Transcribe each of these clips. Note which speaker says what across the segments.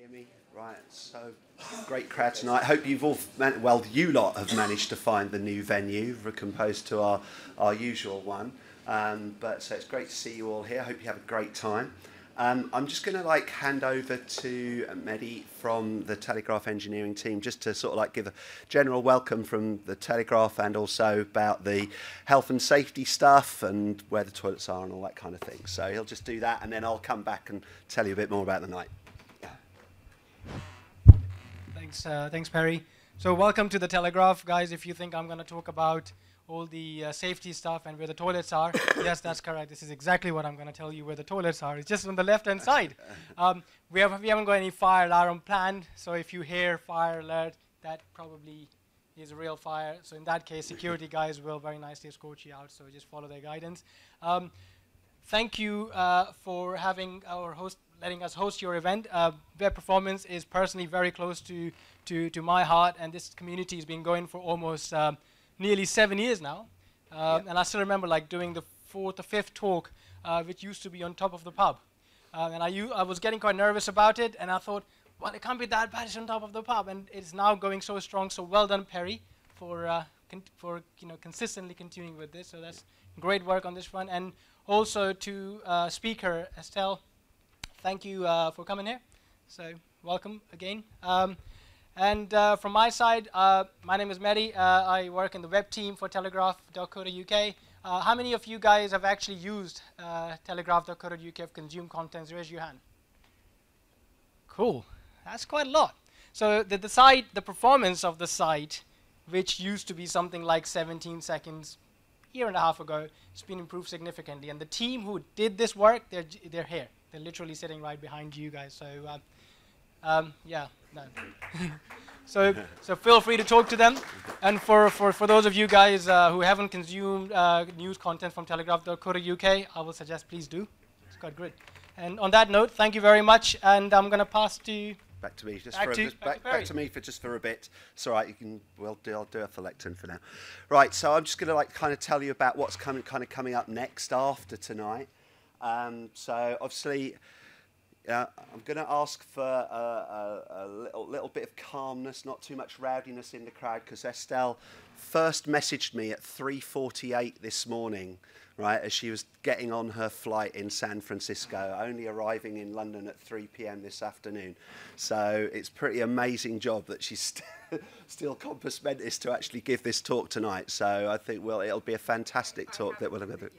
Speaker 1: hear me? Right, so great crowd tonight. Hope you've all, man- well, you lot have managed to find the new venue composed to our, our usual one. Um, but so it's great to see you all here. Hope you have a great time. Um, I'm just going to like hand over to Mehdi from the Telegraph engineering team just to sort of like give a general welcome from the Telegraph and also about the health and safety stuff and where the toilets are and all that kind of thing. So he'll just do that and then I'll come back and tell you a bit more about the night.
Speaker 2: Thanks, uh, thanks, Perry. So welcome to the Telegraph, guys. If you think I'm going to talk about all the uh, safety stuff and where the toilets are. yes, that's correct. This is exactly what I'm going to tell you where the toilets are. It's just on the left-hand side. Um, we, have, we haven't got any fire alarm planned, so if you hear fire alert, that probably is a real fire. So in that case, security guys will very nicely escort you out, so just follow their guidance. Um, thank you uh, for having our host, letting us host your event. Uh, Web Performance is personally very close to, to, to my heart, and this community has been going for almost um, nearly seven years now. Uh, And I still remember like doing the fourth or fifth talk, uh, which used to be on top of the pub. Uh, and I, I was getting quite nervous about it, and I thought, well, it can't be that bad. It's on top of the pub, and it's now going so strong. So well done, Perry, for uh, for you know consistently continuing with this. So that's great work on this one, and also to uh, speaker Estelle, thank you uh, for coming here. So welcome again. Um, and uh, from my side, uh, my name is Mehdi. Uh, I work in the web team for telegraph.co.uk. Uh, how many of you guys have actually used uh, telegraph.co.uk have consumed contents? Raise your hand. Cool. That's quite a lot. So the, the site, the performance of the site, which used to be something like 17 seconds year and a half ago, has been improved significantly. And the team who did this work, they're, they're here. They're literally sitting right behind you guys. So uh, um, yeah, no. so, so feel free to talk to them. And for, for, for those of you guys uh, who haven't consumed uh, news content from telegraph.co.uk, I will suggest please do. It's quite good. And on that note, thank you very much. And I'm going to pass to
Speaker 1: back to me just
Speaker 2: back
Speaker 1: for
Speaker 2: to,
Speaker 1: a,
Speaker 2: back,
Speaker 1: back,
Speaker 2: to
Speaker 1: back, to me for just for a bit. It's all right. You can. We'll do. I'll do a for lectern for now. Right. So I'm just going to like kind of tell you about what's coming, kind of coming up next after tonight. Um, so obviously. Uh, I'm going to ask for a, a, a, little, little bit of calmness, not too much rowdiness in the crowd, because Estelle first messaged me at 3:48 this morning, right, as she was getting on her flight in San Francisco, only arriving in London at 3 p.m. this afternoon. So it's pretty amazing job that she's st- still compos mentis to actually give this talk tonight. So I think well, it'll be a fantastic talk that we'll have.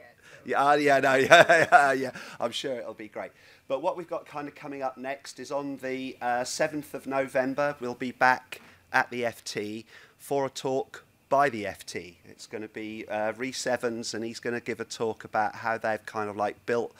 Speaker 1: Yeah, yeah, no, yeah, yeah, yeah. I'm sure it'll be great. But what we've got kind of coming up next is on the uh, 7th of November, we'll be back at the FT for a talk by the FT. It's going to be uh, Rhys Evans, and he's going to give a talk about how they've kind of like built,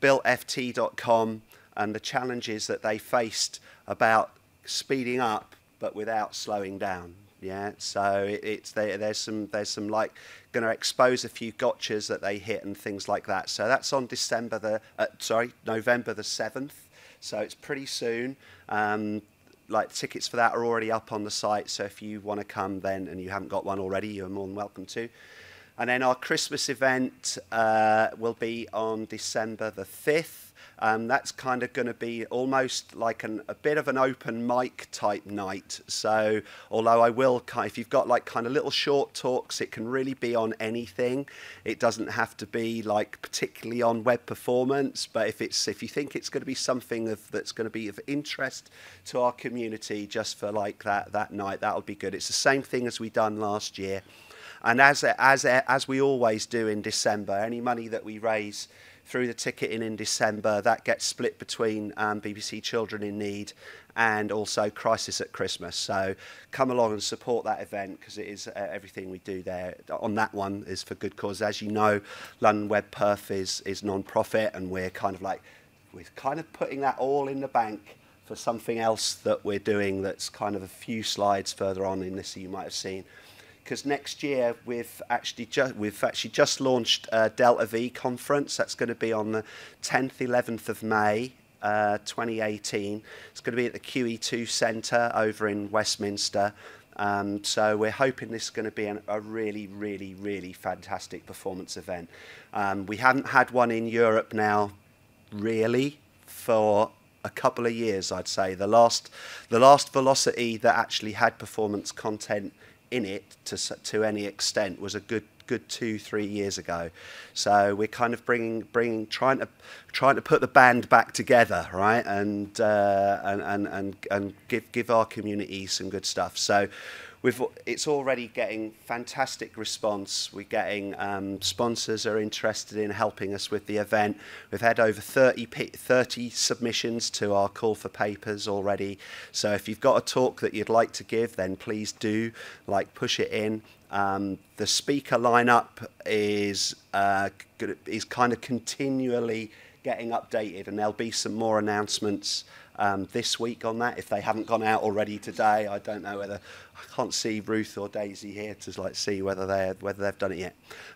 Speaker 1: built FT.com and the challenges that they faced about speeding up but without slowing down. Yeah, so it, it's there, there's some there's some like going to expose a few gotchas that they hit and things like that. So that's on December the uh, sorry November the seventh. So it's pretty soon. Um, like tickets for that are already up on the site. So if you want to come then and you haven't got one already, you're more than welcome to. And then our Christmas event uh, will be on December the fifth. Um, that's kind of going to be almost like an, a bit of an open mic type night. So, although I will, if you've got like kind of little short talks, it can really be on anything. It doesn't have to be like particularly on web performance, but if it's if you think it's going to be something of, that's going to be of interest to our community, just for like that that night, that'll be good. It's the same thing as we done last year. And as, as, as we always do in December, any money that we raise through the ticketing in December. That gets split between um, BBC Children in Need and also Crisis at Christmas. So come along and support that event because it is uh, everything we do there. On that one is for good cause. As you know, London Web Perf is, is non-profit and we're kind of like, we're kind of putting that all in the bank for something else that we're doing that's kind of a few slides further on in this you might have seen because next year we've actually just we've actually just launched a Delta V conference. That's going to be on the 10th, 11th of May, uh, 2018. It's going to be at the QE2 Centre over in Westminster. Um, so we're hoping this is going to be an, a really, really, really fantastic performance event. Um, we haven't had one in Europe now, really, for a couple of years, I'd say. The last, the last velocity that actually had performance content in it to, to any extent was a good good two three years ago. So we're kind of bringing bringing trying to trying to put the band back together right? And uh, and, and and and give give our community some good stuff. So we've it's already getting fantastic response. We're getting um, sponsors are interested in helping us with the event. We've had over 30 30 submissions to our call for papers already. So if you've got a talk that you'd like to give, then please do like push it in. Um, the speaker lineup is uh, is kind of continually getting updated, and there'll be some more announcements um, this week on that. If they haven't gone out already today, I don't know whether I can't see Ruth or Daisy here to like see whether they whether they've done it yet.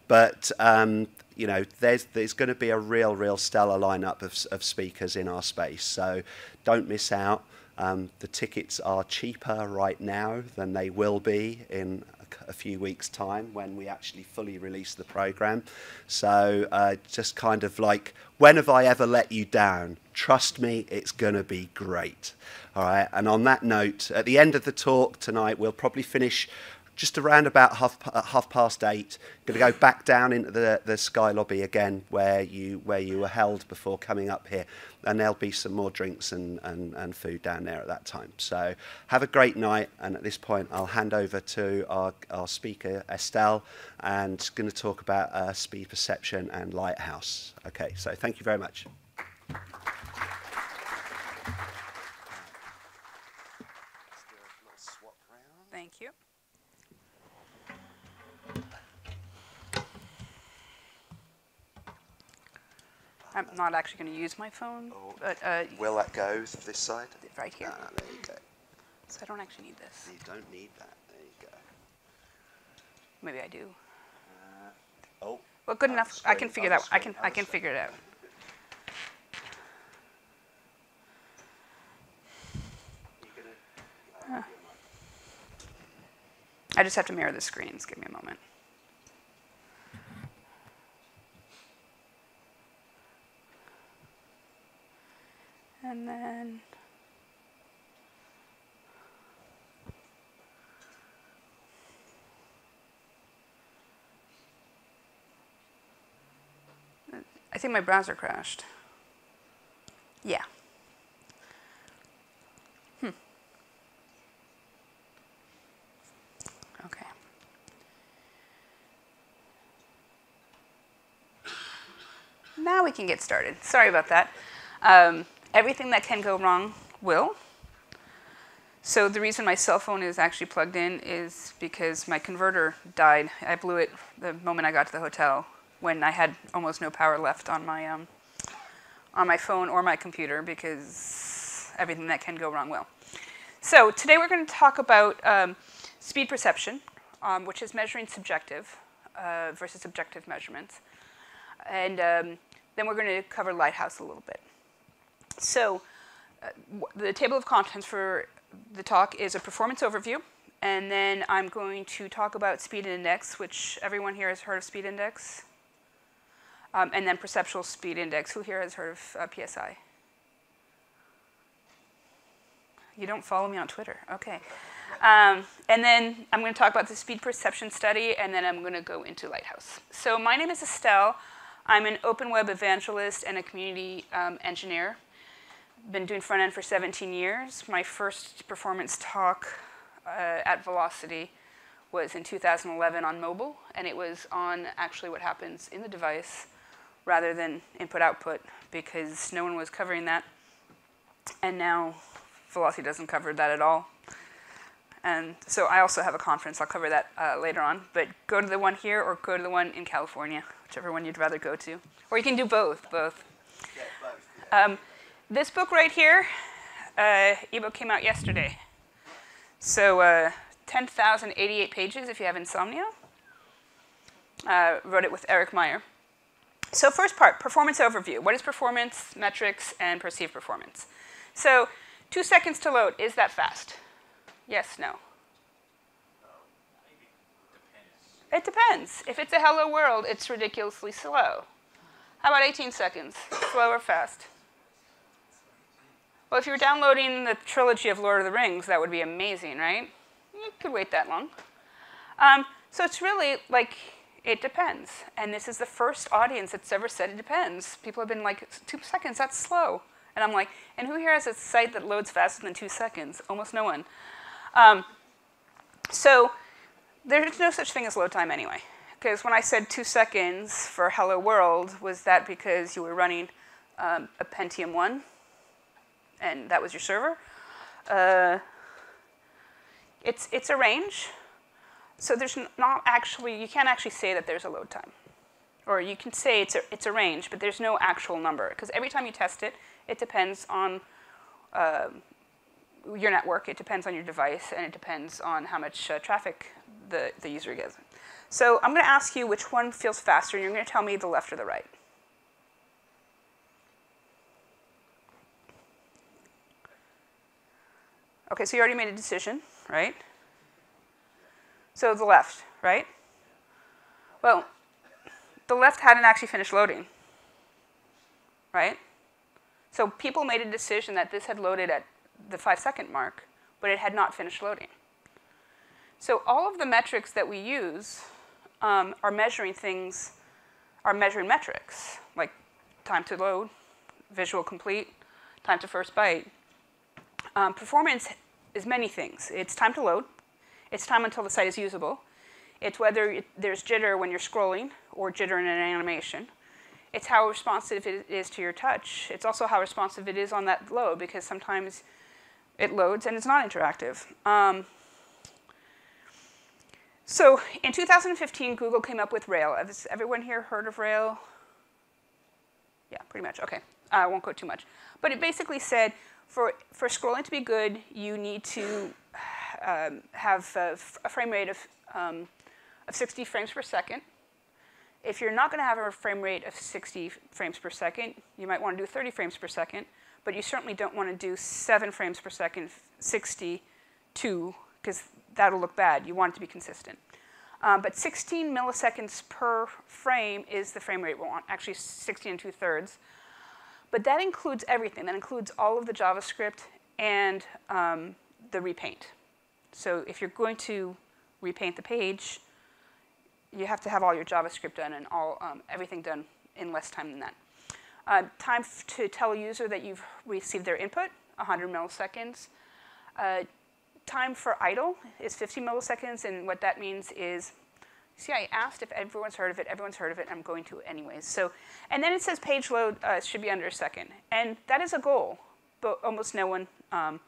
Speaker 1: But um, you know, there's there's going to be a real real stellar lineup of, of speakers in our space. So don't miss out. Um, the tickets are cheaper right now than they will be in a few weeks' time when we actually fully release the program. So uh, just kind of like, when have I ever let you down? Trust me, it's going to be great. All right. And on that note, at the end of the talk tonight, we'll probably finish just around about half, uh, half past eight. Going to go back down into the, the Sky Lobby again where you, where you were held before coming up here. And there'll be some more drinks and, and, and food down there at that time. So have a great night. And at this point, I'll hand over to our, our speaker, Estelle, and going to talk about uh, speed perception and lighthouse. Okay, so thank you very much.
Speaker 3: Thank you. I'm not actually going to use my phone,
Speaker 1: Oh.
Speaker 3: but uh,
Speaker 1: Will that go this side?
Speaker 3: right here.
Speaker 1: Ah, there you go.
Speaker 3: So I don't actually need this.
Speaker 1: You don't need that. There you go.
Speaker 3: Maybe I do.
Speaker 1: Oh.
Speaker 3: Well, good enough. I can figure that. I can. I can figure it out. I just have to mirror the screens. Give me a moment. And then. I think my browser crashed. Yeah. Hmm. Okay. Now we can get started. Sorry about that. Um, everything that can go wrong will. So the reason my cell phone is actually plugged in is because my converter died. I blew it the moment I got to the hotel when I had almost no power left on my um, on my phone or my computer because everything that can go wrong will. So today we're going to talk about um, speed perception, um, which is measuring subjective uh, versus objective measurements, and um, then we're going to cover lighthouse a little bit. So uh, the table of contents for the talk is a performance overview, and then I'm going to talk about speed index, which everyone here has heard of speed index, um, and then perceptual speed index. Who here has heard of uh, PSI? You don't follow me on Twitter, okay. Um, and then I'm going to talk about the speed perception study, and then I'm going to go into Lighthouse. So my name is Estelle. I'm an open web evangelist and a community um, engineer been doing front end for 17 years. My first performance talk uh, at Velocity was in 2011 on mobile, and it was on actually what happens in the device rather than input output because no one was covering that. And now Velocity doesn't cover that at all. And so I also have a conference, I'll cover that uh, later on. But go to the one here or go to the one in California, whichever one you'd rather go to. Or you can do both, both. Um, this book right here, uh, ebook came out yesterday. So uh, 10,088 pages if you have insomnia. Uh, wrote it with Eric Meyer. So first part, performance overview. What is performance, metrics, and perceived performance? So two seconds to load. Is that fast? Yes, no. It depends. If it's a hello world, it's ridiculously slow. How about 18 seconds? Slow or fast? Well, if you were downloading the trilogy of Lord of the Rings, that would be amazing, right? You could wait that long. Um, so it's really like, it depends. And this is the first audience that's ever said it depends. People have been like, two seconds, that's slow. And I'm like, and who here has a site that loads faster than two seconds? Almost no one. Um, so there's no such thing as load time anyway. Because when I said two seconds for Hello World, was that because you were running um, a Pentium 1 and that was your server? Uh, it's, it's a range. So there's not actually, you can't actually say that there's a load time. Or you can say it's a, it's a range, but there's no actual number. Because every time you test it, it depends on uh, your network, it depends on your device, and it depends on how much uh, traffic the, the user gets. So I'm going to ask you which one feels faster, and you're going to tell me the left or the right. Okay, so you already made a decision, right? So the left, right? Well, the left hadn't actually finished loading, right? So people made a decision that this had loaded at the five second mark, but it had not finished loading. So all of the metrics that we use um, are measuring things, are measuring metrics, like time to load, visual complete, time to first byte. Um, performance is many things. It's time to load, it's time until the site is usable, it's whether it, there's jitter when you're scrolling or jitter in an animation. It's how responsive it is to your touch. It's also how responsive it is on that load because sometimes it loads and it's not interactive. Um, so in 2015, Google came up with Rail. Has everyone here heard of Rail? Yeah, pretty much. Okay, I won't go too much. But it basically said for, for scrolling to be good, you need to um, have a, a, frame rate of, um, of 60 frames per second. If you're not going to have a frame rate of 60 frames per second, you might want to do 30 frames per second but you certainly don't want to do 7 frames per second, 62, because that'll look bad. You want it to be consistent. Um, but 16 milliseconds per frame is the frame rate we want, actually 16 and 2 thirds. But that includes everything. That includes all of the JavaScript and um, the repaint. So if you're going to repaint the page, you have to have all your JavaScript done and all um, everything done in less time than that. Uh, time to tell a user that you've received their input, 100 milliseconds. Uh, time for idle is 50 milliseconds, and what that means is, see, I asked if everyone's heard of it. Everyone's heard of it. I'm going to anyways. So, and then it says page load uh, should be under a second, and that is a goal, but almost no one um,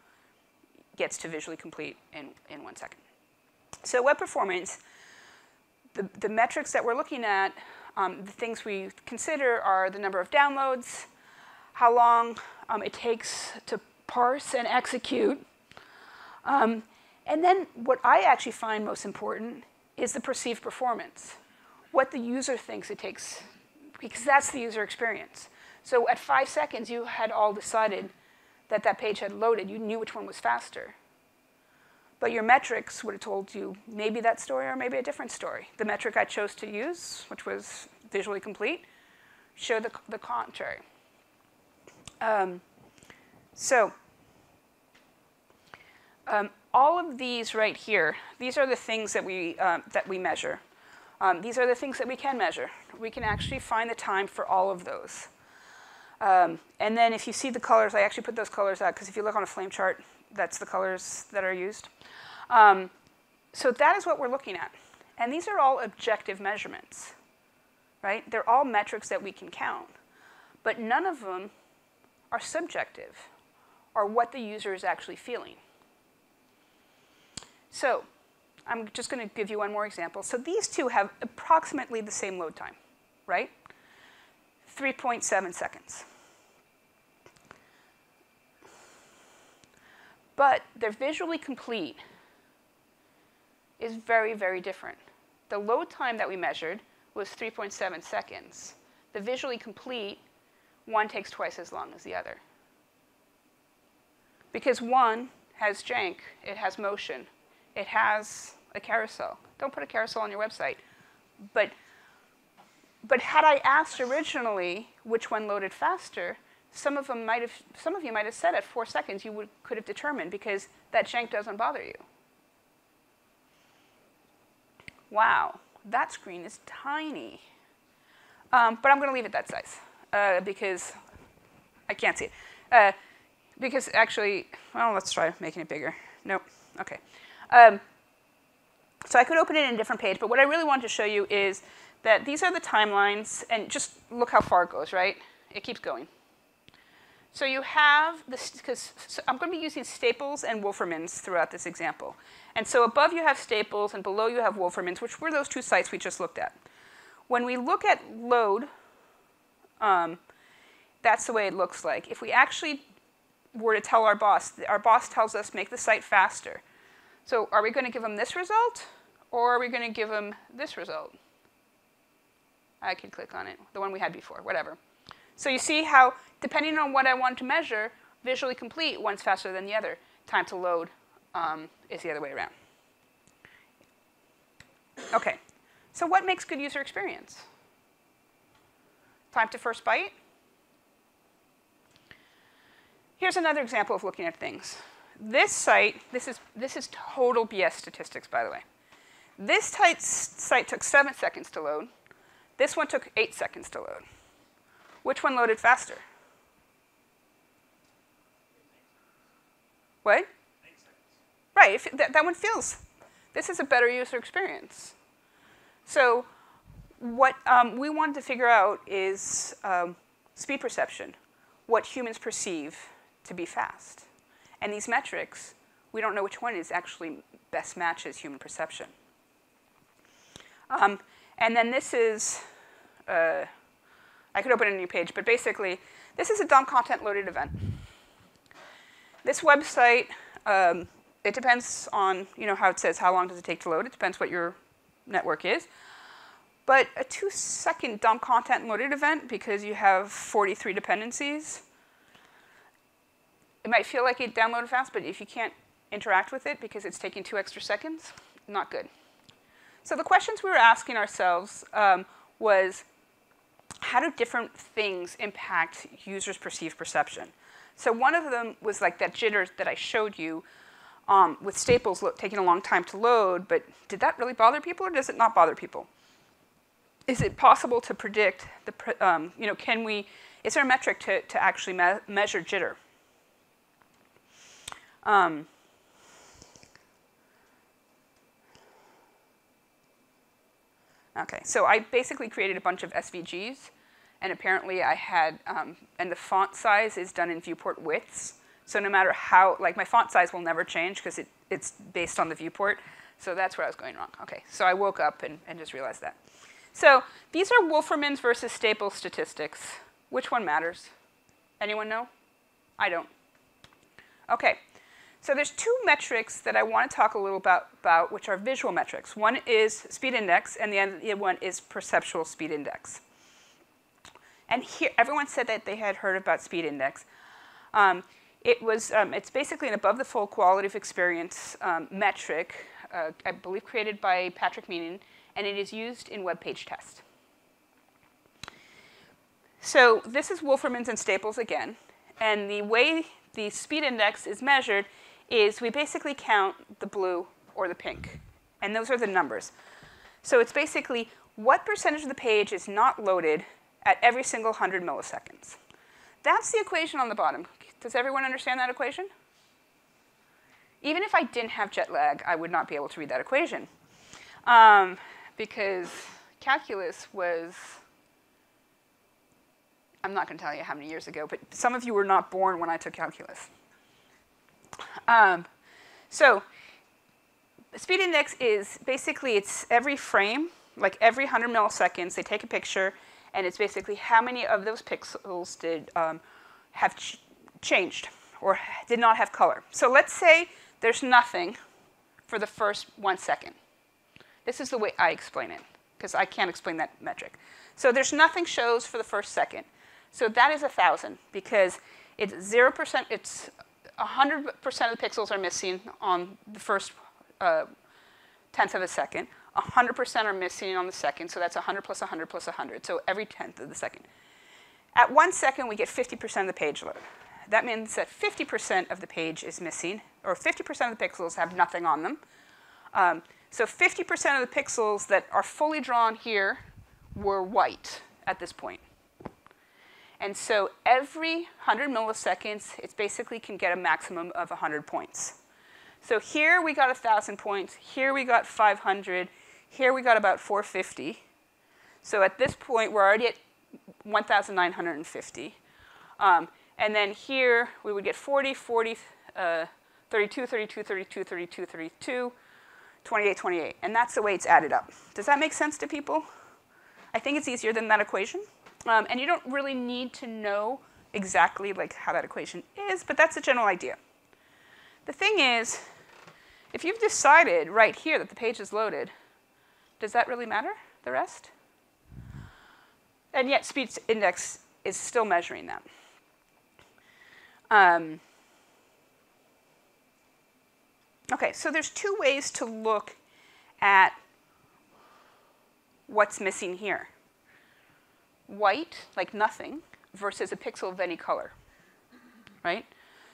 Speaker 3: gets to visually complete in, in one second. So web performance, the, the metrics that we're looking at um, the things we consider are the number of downloads, how long um, it takes to parse and execute. Um, and then what I actually find most important is the perceived performance, what the user thinks it takes, because that's the user experience. So at five seconds, you had all decided that that page had loaded. You knew which one was faster. But your metrics would have told you maybe that story or maybe a different story. The metric I chose to use, which was visually complete, showed the, the contrary. Um, so um, all of these right here, these are the things that we, um, that we measure. Um, these are the things that we can measure. We can actually find the time for all of those. Um, and then if you see the colors, I actually put those colors out because if you look on a flame chart, that's the colors that are used. Um, so that is what we're looking at. And these are all objective measurements, right? They're all metrics that we can count. But none of them are subjective or what the user is actually feeling. So I'm just going to give you one more example. So these two have approximately the same load time, right? 3.7 seconds. But they're visually complete is very, very different. The load time that we measured was 3.7 seconds. The visually complete, one takes twice as long as the other. Because one has jank, it has motion, it has a carousel. Don't put a carousel on your website. But, but had I asked originally which one loaded faster, some of them might have, some of you might have said at four seconds you would, could have determined because that jank doesn't bother you. Wow, that screen is tiny. Um, but I'm going to leave it that size uh, because I can't see it. Uh, because actually, well, let's try making it bigger. Nope. Okay. Um, so I could open it in a different page, but what I really want to show you is that these are the timelines, and just look how far it goes, right? It keeps going. So you have this, because so I'm going to be using Staples and Wolfermans throughout this example. And so above you have Staples, and below you have Wolfermans, which were those two sites we just looked at. When we look at load, um, that's the way it looks like. If we actually were to tell our boss, our boss tells us make the site faster. So are we going to give them this result, or are we going to give them this result? I can click on it, the one we had before, whatever. So you see how, depending on what I want to measure, visually complete, one's faster than the other. Time to load um, is the other way around. Okay, so what makes good user experience? Time to first byte? Here's another example of looking at things. This site, this is, this is total BS statistics, by the way. This site took seven seconds to load. This one took eight seconds to load. Which one loaded faster? What? Right, if, that, that one feels. This is a better user experience. So what um, we wanted to figure out is um, speed perception, what humans perceive to be fast. And these metrics, we don't know which one is actually best matches human perception. Um, and then this is, uh, I could open a new page, but basically, this is a DOM content loaded event. This website, um, it depends on you know how it says how long does it take to load. It depends what your network is. But a two second DOM content loaded event, because you have 43 dependencies, it might feel like it downloaded fast, but if you can't interact with it because it's taking two extra seconds, not good. So the questions we were asking ourselves um, was, how do different things impact users' perceived perception? So one of them was like that jitter that I showed you um, with staples taking a long time to load, but did that really bother people or does it not bother people? Is it possible to predict the, um, you know, can we, is there a metric to, to actually me measure jitter? Um, okay, so I basically created a bunch of SVGs, and apparently I had, um, and the font size is done in viewport widths. So no matter how, like my font size will never change because it, it's based on the viewport. So that's where I was going wrong. Okay, so I woke up and, and just realized that. So these are Wolferman's versus Staples statistics. Which one matters? Anyone know? I don't. Okay, so there's two metrics that I want to talk a little about, about, which are visual metrics. One is speed index, and the other one is perceptual speed index. And here, everyone said that they had heard about speed index. Um, it was, um, it's basically an above the fold quality of experience um, metric, uh, I believe created by Patrick Meenan, and it is used in web page test. So this is Wolferman's and Staples again, and the way the speed index is measured is we basically count the blue or the pink, and those are the numbers. So it's basically what percentage of the page is not loaded at every single 100 milliseconds. That's the equation on the bottom. Does everyone understand that equation? Even if I didn't have jet lag, I would not be able to read that equation. Um, because calculus was, I'm not going to tell you how many years ago, but some of you were not born when I took calculus. Um, so speed index is basically it's every frame, like every 100 milliseconds, they take a picture, and it's basically how many of those pixels did um, have ch changed or did not have color. So let's say there's nothing for the first one second. This is the way I explain it, because I can't explain that metric. So there's nothing shows for the first second. So that is a 1,000, because it's 0%, it's 100% of the pixels are missing on the first uh, tenth of a second. 100% are missing on the second, so that's 100 plus 100 plus 100, so every tenth of the second. At one second, we get 50% of the page load. That means that 50% of the page is missing, or 50% of the pixels have nothing on them. Um, so 50% of the pixels that are fully drawn here were white at this point. And so every 100 milliseconds, it basically can get a maximum of 100 points. So here we got 1,000 points. Here we got 500. Here we got about 450. So at this point, we're already at 1,950. Um, and then here, we would get 40, 40, uh, 32, 32, 32, 32, 32, 28, 28. And that's the way it's added up. Does that make sense to people? I think it's easier than that equation. Um, and you don't really need to know exactly like how that equation is, but that's the general idea. The thing is, if you've decided right here that the page is loaded, does that really matter, the rest? And yet speed index is still measuring that. Um, okay, so there's two ways to look at what's missing here. White, like nothing, versus a pixel of any color, right?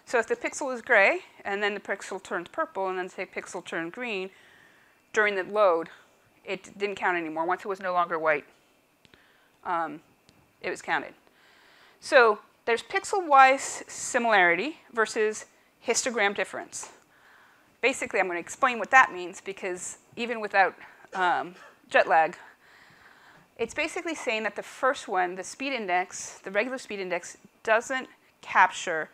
Speaker 3: So if the pixel is gray, and then the pixel turns purple, and then say pixel turned green, during the load, it didn't count anymore. Once it was no longer white, um, it was counted. So there's pixel-wise similarity versus histogram difference. Basically, I'm going to explain what that means because even without um, jet lag, it's basically saying that the first one, the speed index, the regular speed index, doesn't capture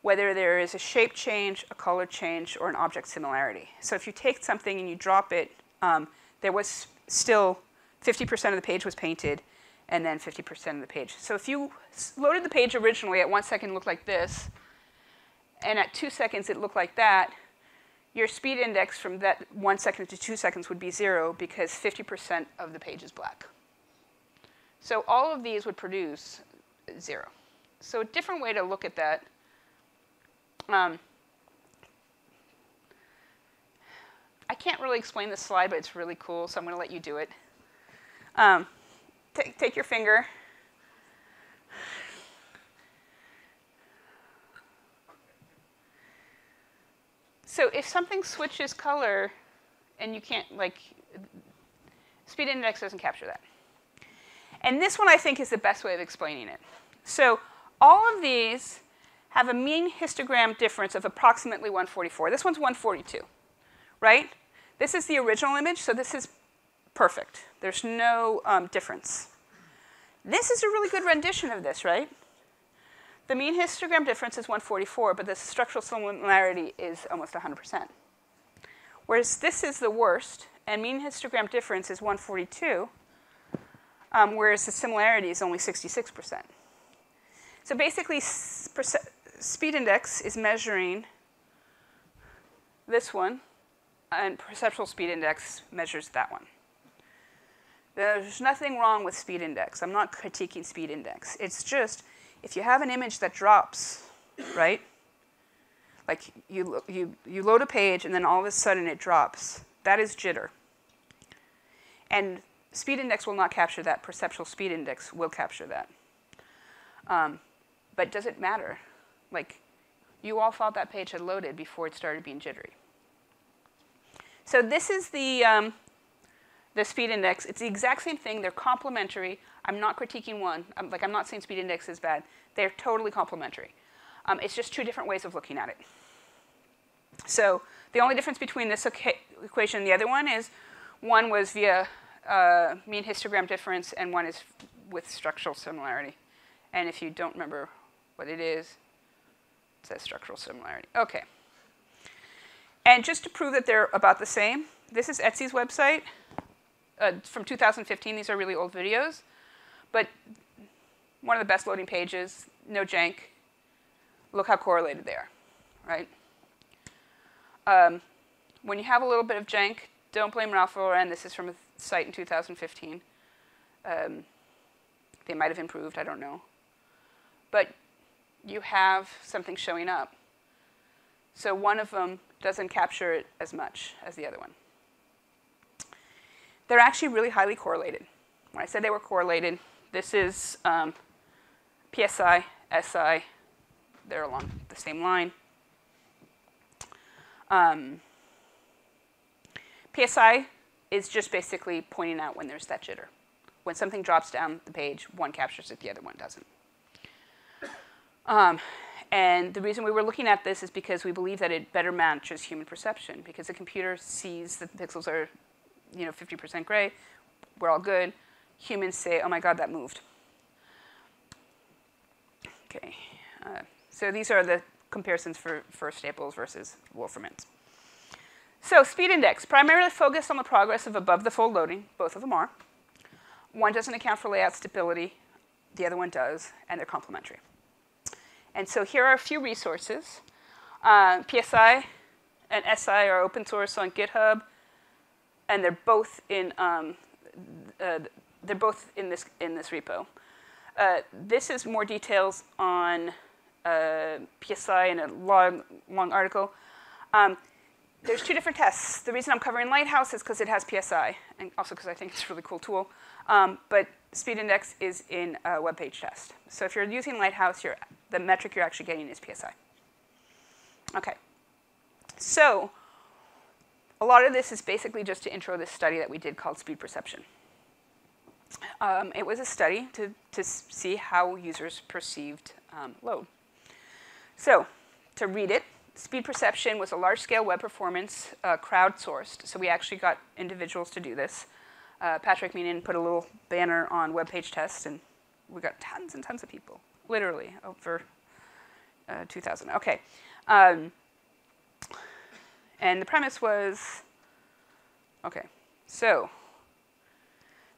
Speaker 3: whether there is a shape change, a color change, or an object similarity. So if you take something and you drop it, um, there was still 50% of the page was painted, and then 50% of the page. So if you loaded the page originally at one second it looked like this, and at two seconds it looked like that, your speed index from that one second to two seconds would be zero because 50% of the page is black. So all of these would produce zero. So a different way to look at that, um, I can't really explain this slide, but it's really cool, so I'm going to let you do it. Um, take, take your finger. So if something switches color and you can't, like, speed index doesn't capture that. And this one I think is the best way of explaining it. So all of these have a mean histogram difference of approximately 144. This one's 142, right? This is the original image, so this is perfect. There's no um, difference. This is a really good rendition of this, right? The mean histogram difference is 144, but the structural similarity is almost 100%. Whereas this is the worst, and mean histogram difference is 142, um, whereas the similarity is only 66%. So basically, speed index is measuring this one, and perceptual speed index measures that one. There's nothing wrong with speed index. I'm not critiquing speed index. It's just if you have an image that drops, right? Like you, you, you load a page and then all of a sudden it drops. That is jitter. And speed index will not capture that. Perceptual speed index will capture that. Um, but does it matter? Like, you all thought that page had loaded before it started being jittery. So this is the, um, the speed index. It's the exact same thing. They're complementary. I'm not critiquing one. I'm, like, I'm not saying speed index is bad. They're totally complementary. Um, it's just two different ways of looking at it. So the only difference between this equation and the other one is one was via uh, mean histogram difference and one is with structural similarity. And if you don't remember what it is, it says structural similarity. Okay. And just to prove that they're about the same, this is Etsy's website uh, from 2015. These are really old videos. But one of the best loading pages, no jank. Look how correlated they are, right? Um, when you have a little bit of jank, don't blame Ralph Lauren. This is from a site in 2015. Um, they might have improved, I don't know. But you have something showing up. So one of them doesn't capture it as much as the other one. They're actually really highly correlated. When I said they were correlated, this is um, PSI, SI, they're along the same line. Um, PSI is just basically pointing out when there's that jitter. When something drops down the page, one captures it, the other one doesn't. Um, and the reason we were looking at this is because we believe that it better matches human perception because the computer sees that the pixels are, you know, 50% gray, we're all good. Humans say, oh my God, that moved. Okay, uh, so these are the comparisons for, for staples versus Wolfermans. So speed index, primarily focused on the progress of above the fold loading, both of them are. One doesn't account for layout stability, the other one does, and they're complementary. And so here are a few resources. Uh, PSI and SI are open source on GitHub, and they're both in um, uh, they're both in this in this repo. Uh, this is more details on uh, PSI in a long long article. Um, there's two different tests. The reason I'm covering Lighthouse is because it has PSI, and also because I think it's a really cool tool. Um, but speed index is in a web page test. So if you're using Lighthouse, you're, the metric you're actually getting is PSI. Okay. So a lot of this is basically just to intro this study that we did called speed perception. Um, it was a study to, to see how users perceived um, load. So to read it, speed perception was a large-scale web performance uh, crowdsourced. So we actually got individuals to do this uh, Patrick Meenan put a little banner on web page test, and we got tons and tons of people, literally over uh, 2,000. Okay. Um, and the premise was okay, so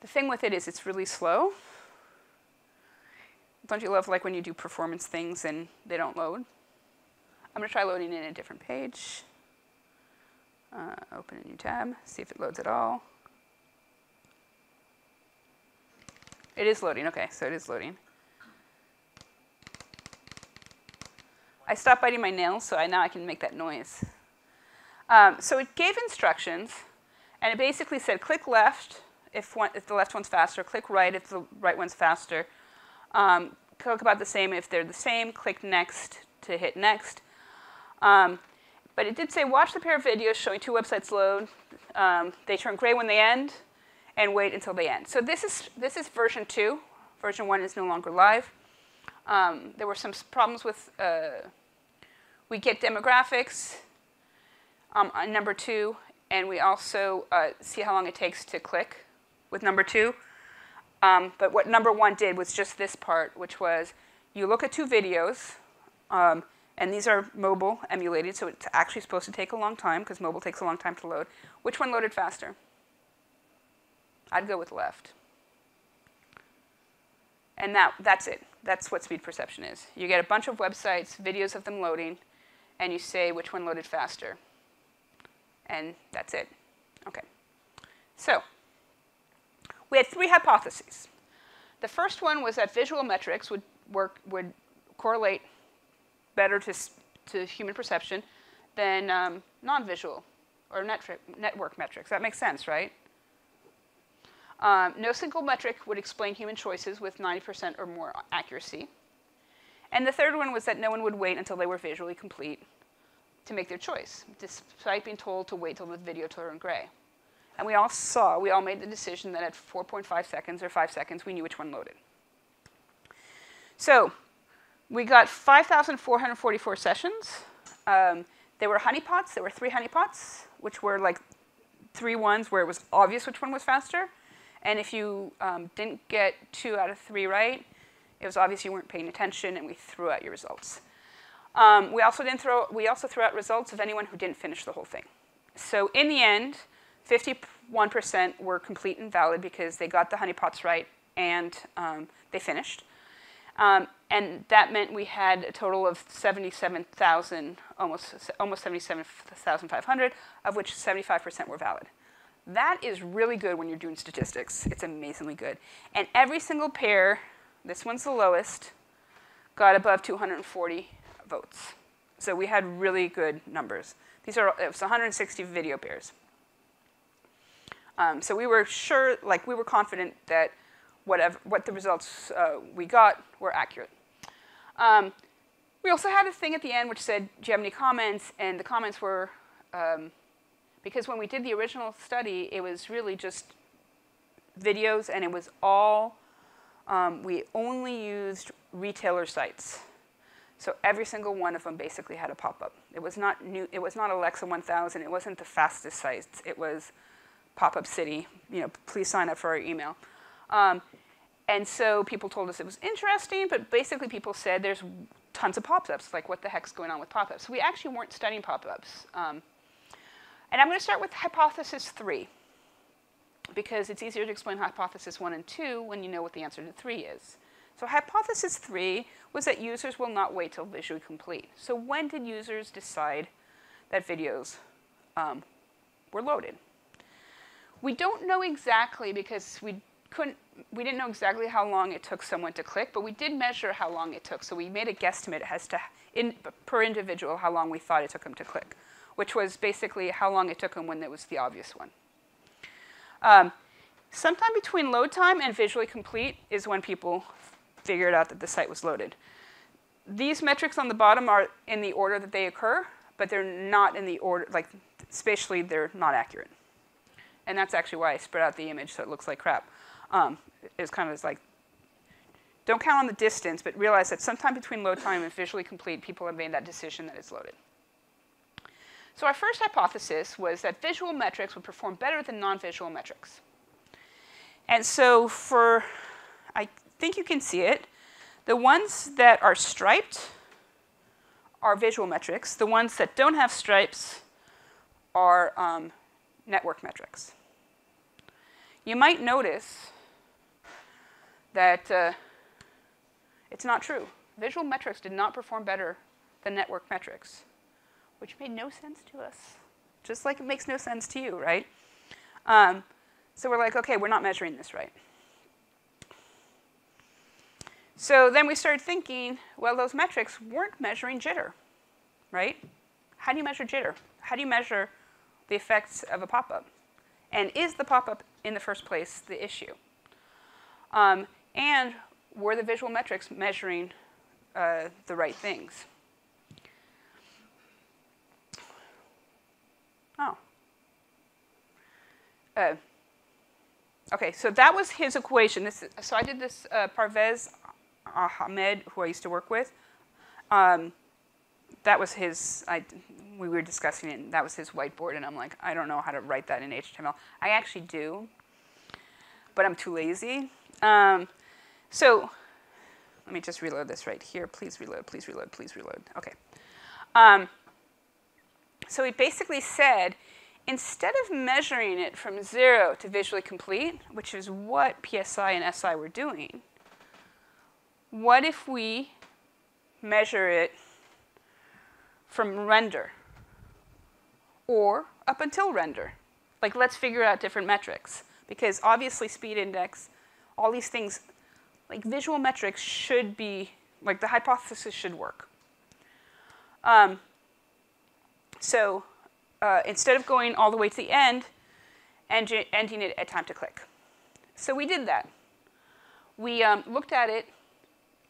Speaker 3: the thing with it is it's really slow. Don't you love like when you do performance things and they don't load? I'm going to try loading in a different page. Uh, open a new tab, see if it loads at all. It is loading. Okay, so it is loading. I stopped biting my nails, so I, now I can make that noise. Um, so it gave instructions, and it basically said click left if, one, if the left one's faster, click right if the right one's faster. Um, click about the same if they're the same, click next to hit next. Um, but it did say watch the pair of videos showing two websites load. Um, they turn gray when they end, and wait until they end. So this is, this is version two. Version one is no longer live. Um, there were some problems with, uh, we get demographics um, on number two, and we also uh, see how long it takes to click with number two. Um, but what number one did was just this part, which was you look at two videos, um, and these are mobile emulated, so it's actually supposed to take a long time because mobile takes a long time to load. Which one loaded faster? I'd go with left. And that, that's it. That's what speed perception is. You get a bunch of websites, videos of them loading, and you say which one loaded faster. And that's it. Okay. So, we had three hypotheses. The first one was that visual metrics would work would correlate better to, to human perception than um, non-visual or network metrics. That makes sense, right? Um, no single metric would explain human choices with 90% or more accuracy. And the third one was that no one would wait until they were visually complete to make their choice, despite being told to wait till the video turned gray. And we all saw, we all made the decision that at 4.5 seconds or 5 seconds, we knew which one loaded. So we got 5,444 sessions. Um, there were honeypots. There were three honeypots, which were like three ones where it was obvious which one was faster. And if you um, didn't get two out of three right, it was obvious you weren't paying attention and we threw out your results. Um, we, also didn't throw, we also threw out results of anyone who didn't finish the whole thing. So in the end, 51% were complete and valid because they got the honeypots right and um, they finished. Um, and that meant we had a total of 77,000, almost, almost 77,500, of which 75% were valid. That is really good when you're doing statistics. It's amazingly good. And every single pair, this one's the lowest, got above 240 votes. So we had really good numbers. These are, it was 160 video pairs. Um, so we were sure, like we were confident that whatever, what the results uh, we got were accurate. Um, we also had a thing at the end which said, do you have any comments? And the comments were, um, because when we did the original study, it was really just videos and it was all, um, we only used retailer sites. So every single one of them basically had a pop-up. It was not new, it was not Alexa 1000, it wasn't the fastest sites, it was pop-up city, you know, please sign up for our email. Um, and so people told us it was interesting, but basically people said there's tons of pop-ups, like what the heck's going on with pop-ups? So we actually weren't studying pop-ups. Um, and I'm going to start with hypothesis three, because it's easier to explain hypothesis one and two when you know what the answer to three is. So hypothesis three was that users will not wait till visually complete. So when did users decide that videos um, were loaded? We don't know exactly because we couldn't, we didn't know exactly how long it took someone to click, but we did measure how long it took. So we made a guesstimate as to, in, per individual, how long we thought it took them to click, which was basically how long it took them when it was the obvious one. Um, sometime between load time and visually complete is when people figured out that the site was loaded. These metrics on the bottom are in the order that they occur, but they're not in the order, like spatially, they're not accurate. And that's actually why I spread out the image so it looks like crap. Um, it's kind of like, don't count on the distance, but realize that sometime between load time and visually complete, people have made that decision that it's loaded. So our first hypothesis was that visual metrics would perform better than non-visual metrics. And so for, I think you can see it. The ones that are striped are visual metrics. The ones that don't have stripes are um, network metrics. You might notice that uh, it's not true. Visual metrics did not perform better than network metrics, which made no sense to us, just like it makes no sense to you, right? Um, so we're like, okay, we're not measuring this right. So then we started thinking, well, those metrics weren't measuring jitter, right? How do you measure jitter? How do you measure the effects of a pop-up? And is the pop-up in the first place the issue? Um, and were the visual metrics measuring uh, the right things? Oh. Uh, okay, so that was his equation. This, so I did this uh, Parvez Ahammad, who I used to work with, um, that was his, I, we were discussing it, and that was his whiteboard, and I'm like, I don't know how to write that in HTML. I actually do, but I'm too lazy. Um, so let me just reload this right here. Please reload, please reload, please reload. Okay. Um, so he basically said, instead of measuring it from zero to visually complete, which is what PSI and SI were doing, what if we measure it from render or up until render? Like, let's figure out different metrics. Because obviously, speed index, all these things, like visual metrics should be, like, the hypothesis should work. Um, so uh, instead of going all the way to the end, and ending it at time to click. So we did that. We um, looked at it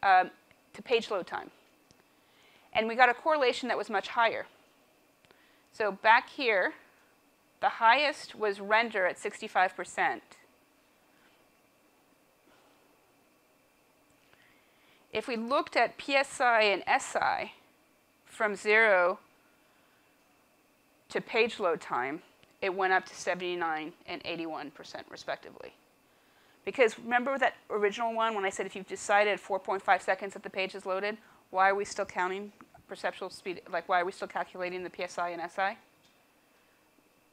Speaker 3: um, to page load time. And we got a correlation that was much higher. So back here, the highest was render at 65%. If we looked at PSI and SI from 0 to page load time, it went up to 79 and 81% respectively. Because remember that original one when I said if you've decided 4.5 seconds that the page is loaded, why are we still counting perceptual speed? Like why are we still calculating the PSI and SI?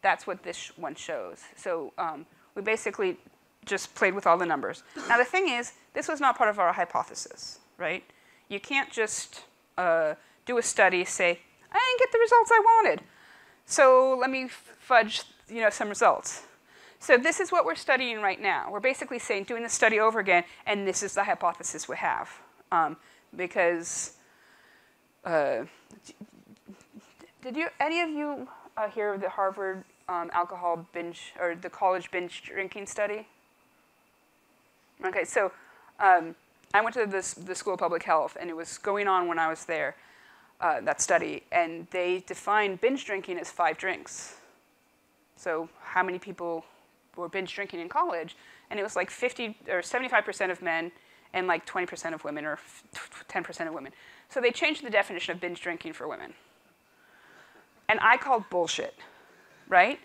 Speaker 3: That's what this one shows. So um, we basically just played with all the numbers. Now the thing is, this was not part of our hypothesis, right? You can't just uh, do a study, say, I didn't get the results I wanted. So let me fudge you know, some results. So this is what we're studying right now. We're basically saying, doing the study over again, and this is the hypothesis we have. Um, because, uh, did you, any of you uh, hear of the Harvard um, alcohol binge, or the college binge drinking study? Okay, so um, I went to this, the School of Public Health, and it was going on when I was there, uh, that study, and they defined binge drinking as five drinks. So how many people were binge drinking in college? And it was like 50 or 75% of men and like 20% of women or 10% of women. So they changed the definition of binge drinking for women. And I called bullshit, right?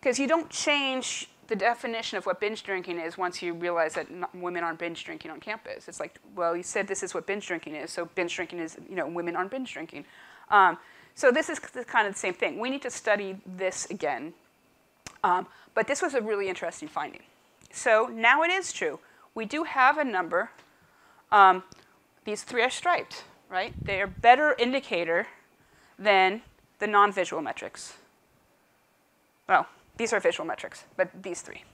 Speaker 3: Because you don't change the definition of what binge drinking is once you realize that women aren't binge drinking on campus. It's like, well, you said this is what binge drinking is, so binge drinking is, you know, women aren't binge drinking. Um, so this is kind of the same thing. We need to study this again. Um, but this was a really interesting finding. So now it is true. We do have a number. Um, these three are striped, right? They are better indicator than the non-visual metrics. Well, these are visual metrics, but these three.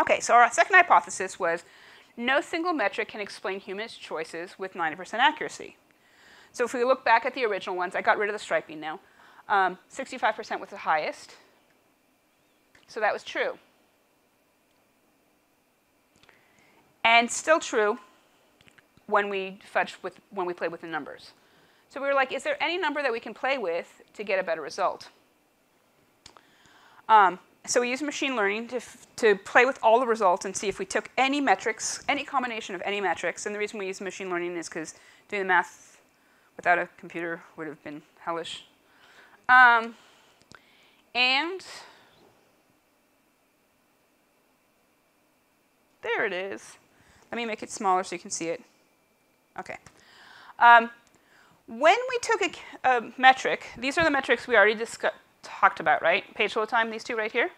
Speaker 3: Okay, so our second hypothesis was no single metric can explain human choices with 90% accuracy. So if we look back at the original ones, I got rid of the striping now. 65% um, was the highest. So that was true. And still true when we fudged with, when we played with the numbers. So we were like, is there any number that we can play with to get a better result? Um, so we used machine learning to, to play with all the results and see if we took any metrics, any combination of any metrics. And the reason we use machine learning is because doing the math without a computer would have been hellish. Um, and there it is. Let me make it smaller so you can see it. Okay. Um, when we took a, a, metric, these are the metrics we already discussed talked about, right? Page load time, these two right here.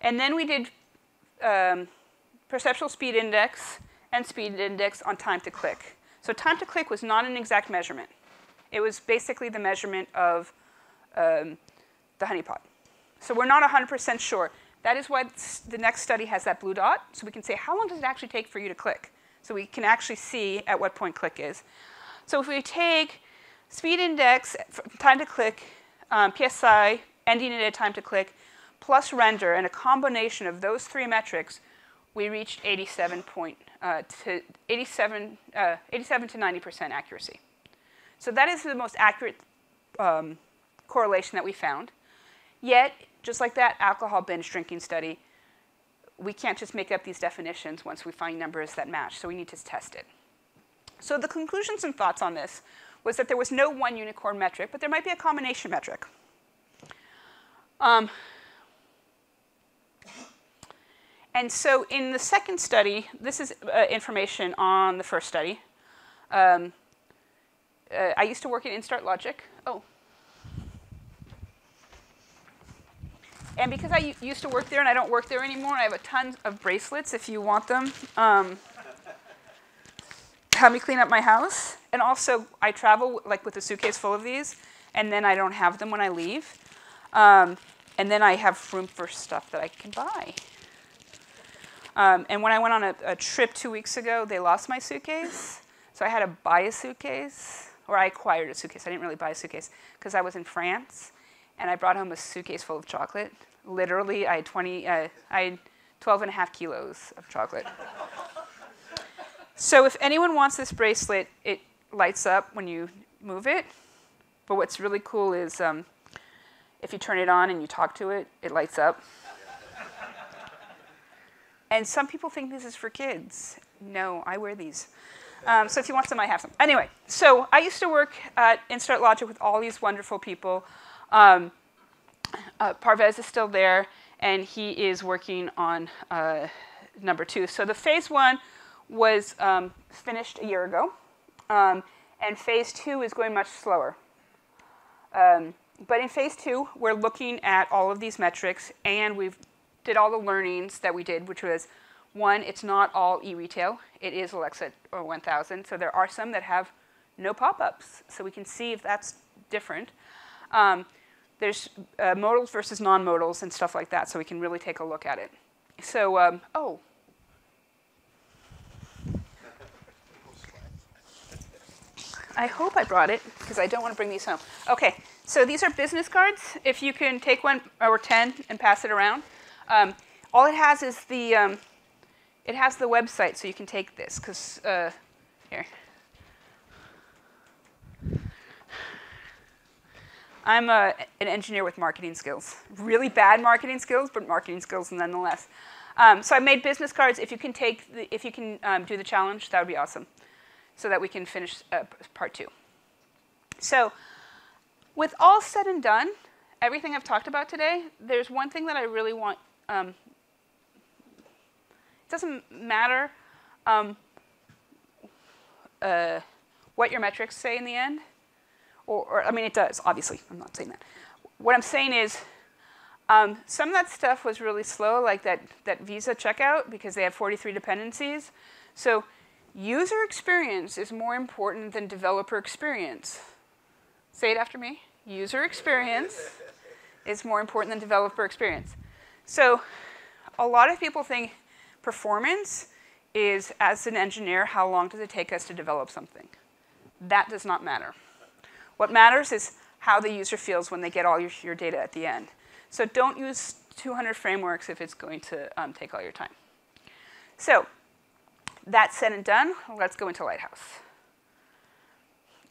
Speaker 3: And then we did um, perceptual speed index and speed index on time to click. So time to click was not an exact measurement. It was basically the measurement of um, the honeypot. So we're not 100% sure. That is why the next study has that blue dot, so we can say how long does it actually take for you to click? So we can actually see at what point click is. So if we take speed index, time to click, um, PSI, ending a time to click, plus render, and a combination of those three metrics, we reached 87, point, uh, to 87, uh, 87 to 90% accuracy. So that is the most accurate um, correlation that we found. Yet, just like that alcohol binge drinking study, we can't just make up these definitions once we find numbers that match, so we need to test it. So the conclusions and thoughts on this was that there was no one unicorn metric, but there might be a combination metric. Um, and so in the second study, this is uh, information on the first study. Um, uh, I used to work at Instart Logic. Oh. And because I used to work there and I don't work there anymore, I have a ton of bracelets if you want them. Um, help me clean up my house. And also, I travel like with a suitcase full of these, and then I don't have them when I leave. Um, and then I have room for stuff that I can buy. Um, and when I went on a, a, trip two weeks ago, they lost my suitcase. So I had to buy a suitcase, or I acquired a suitcase. I didn't really buy a suitcase because I was in France, and I brought home a suitcase full of chocolate. Literally, I had 20, uh, I had 12 and a half kilos of chocolate. so if anyone wants this bracelet, it lights up when you move it. But what's really cool is um, if you turn it on and you talk to it, it lights up. and some people think this is for kids. No, I wear these. Um, so if you want some, I have some. Anyway, so I used to work at Instart Logic with all these wonderful people. Um, uh, Parvez is still there, and he is working on uh, number two. So the phase one was um, finished a year ago, um, and phase two is going much slower. Um, but in phase two, we're looking at all of these metrics, and we've did all the learnings that we did, which was one, it's not all e-retail. It is Alexa or 1000. So there are some that have no pop-ups. So we can see if that's different. Um, there's uh, modals versus non-modals and stuff like that, so we can really take a look at it. So, um, oh. I hope I brought it, because I don't want to bring these home. Okay, so these are business cards. If you can take one or 10 and pass it around. Um, all it has is the, um, it has the website, so you can take this, because, uh, here. I'm a, an engineer with marketing skills. Really bad marketing skills, but marketing skills nonetheless. Um, so I made business cards. If you can take, the, if you can um, do the challenge, that would be awesome, so that we can finish uh, part two. So, with all said and done, everything I've talked about today, there's one thing that I really want. Um, it doesn't matter um, uh, what your metrics say in the end, or, or, I mean, it does. Obviously, I'm not saying that. What I'm saying is um, some of that stuff was really slow, like that, that Visa checkout, because they have 43 dependencies. So user experience is more important than developer experience. Say it after me. User experience is more important than developer experience. So a lot of people think performance is, as an engineer, how long does it take us to develop something? That does not matter. What matters is how the user feels when they get all your, your data at the end. So don't use 200 frameworks if it's going to um, take all your time. So that said and done, let's go into Lighthouse.